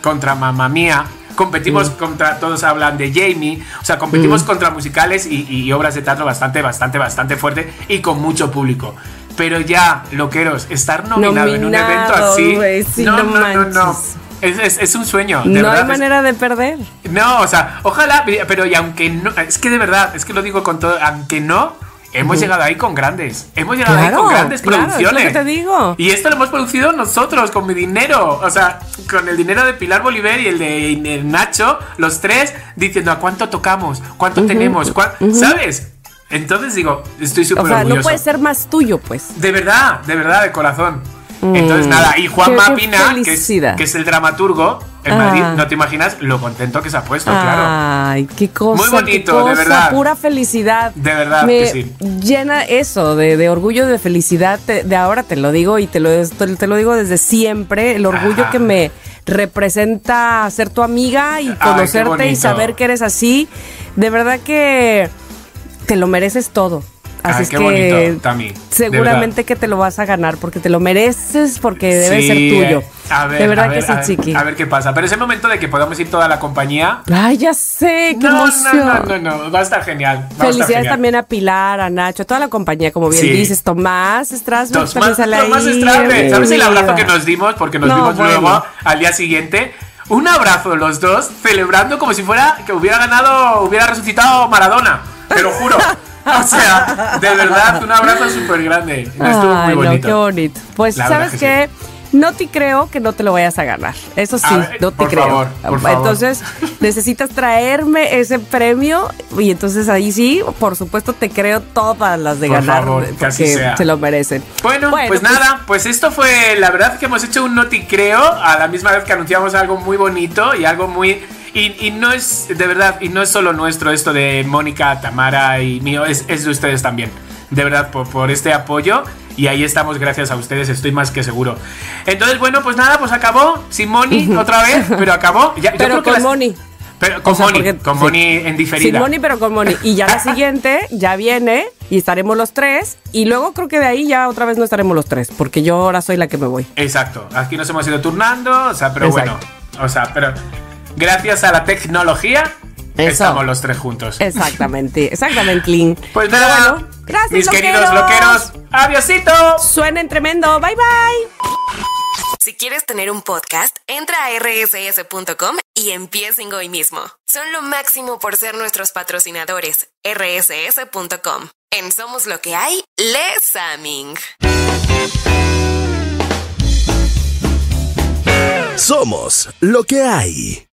contra Mamma Mía, competimos contra, todos hablan de Jamie, o sea, competimos contra musicales y, y obras de teatro bastante, bastante, bastante fuerte y con mucho público. Pero ya, loqueros, estar nominado, en un evento Nominado, así. no no, no, no. Es, es- es un sueño. de No verdad, hay es- manera de perder. no, o sea, ojalá, pero y aunque no, es que de verdad, es que lo digo con todo, aunque no, hemos llegado ahí con grandes, hemos llegado ahí Claro, con grandes claro, es lo producciones. que te digo. Y esto lo hemos producido nosotros, con mi dinero, o sea, con el dinero de Pilar Bolívar y el de Nacho, los tres, diciendo a cuánto tocamos, cuánto tenemos, cuán- ¿sabes? Entonces digo, estoy súper O sea, no puede ser más tuyo, pues. De verdad, de verdad, de corazón. Entonces, nada, y Juan Mm. Qué- qué Mapina, que es, felicidad. que es el dramaturgo en Ah. Madrid, no te imaginas lo contento que se ha puesto, claro. Ay, qué cosa. Muy bonito, de verdad. Pura felicidad. De verdad Me que sí. Llena eso de, de orgullo, de felicidad. te- de ahora te lo digo y te lo, te, lo digo desde siempre. El orgullo que me representa ser tu amiga y conocerte y saber que eres así. De verdad que te lo mereces todo. Así Ay, es qué que bonito, Tami, seguramente que te lo vas a ganar porque te lo mereces, porque debe Sí, ser tuyo. eh, A ver, de verdad a ver, que sí, a ver, chiqui. A ver qué pasa. Pero es el momento de que podamos ir toda la compañía. Ay, ya sé, qué no, emoción. no, no, no, no, va a estar genial. va a estar Felicidades genial. también a Pilar, a Nacho, a toda la compañía, como bien Sí. dices, Tomás Strasberg Tomás, Tomás Estrade, ¿Sabes el abrazo que nos dimos? Porque nos No, vimos bueno. luego al día siguiente. Un abrazo los dos, celebrando como si fuera que hubiera ganado, hubiera resucitado Maradona. Te lo juro. O sea, de verdad, un abrazo súper grande. Estuvo muy Ay, no, bonito. qué bonito. Pues, La ¿sabes qué? No te creo que no te lo vayas a ganar. Eso sí, ver, no te por creo. favor, por favor. Entonces, necesitas traerme ese premio y entonces ahí sí, por supuesto, te creo todas las de Por ganar favor, que porque sea. se lo merecen. Bueno, pues, nada, pues esto fue, la verdad que hemos hecho un noti creo, a la misma vez que anunciamos algo muy bonito y algo muy... Y, y no es, de verdad, y no es solo nuestro esto de Mónica, Tamara y mío, es, es de ustedes también. De verdad, por, por este apoyo. Y ahí estamos gracias a ustedes, estoy más que seguro. Entonces, bueno, pues nada, pues acabó. Sin Moni otra vez, pero acabó. Ya- yo Pero creo que con las- Moni. Pero con O sea, Moni, porque- con sí. Moni en diferida. Sin Moni, pero con Moni. Y ya la siguiente ya viene y estaremos los tres. Y luego creo que de ahí ya otra vez no estaremos los tres, porque yo ahora soy la que me voy. Exacto, aquí nos hemos ido turnando, o sea, pero Exacto. bueno, o sea, pero gracias a la tecnología Eso. estamos los tres juntos. Exactamente, exactamente, Lin. Pues nada, bueno, gracias, mis queridos loqueros. loqueros, adiosito. Suenen tremendo. Bye bye. Si quieres tener un podcast, entra a rss.com y empiecen hoy mismo. Son lo máximo por ser nuestros patrocinadores. rss.com. En Somos Lo que hay, Les Aming. Somos lo que hay.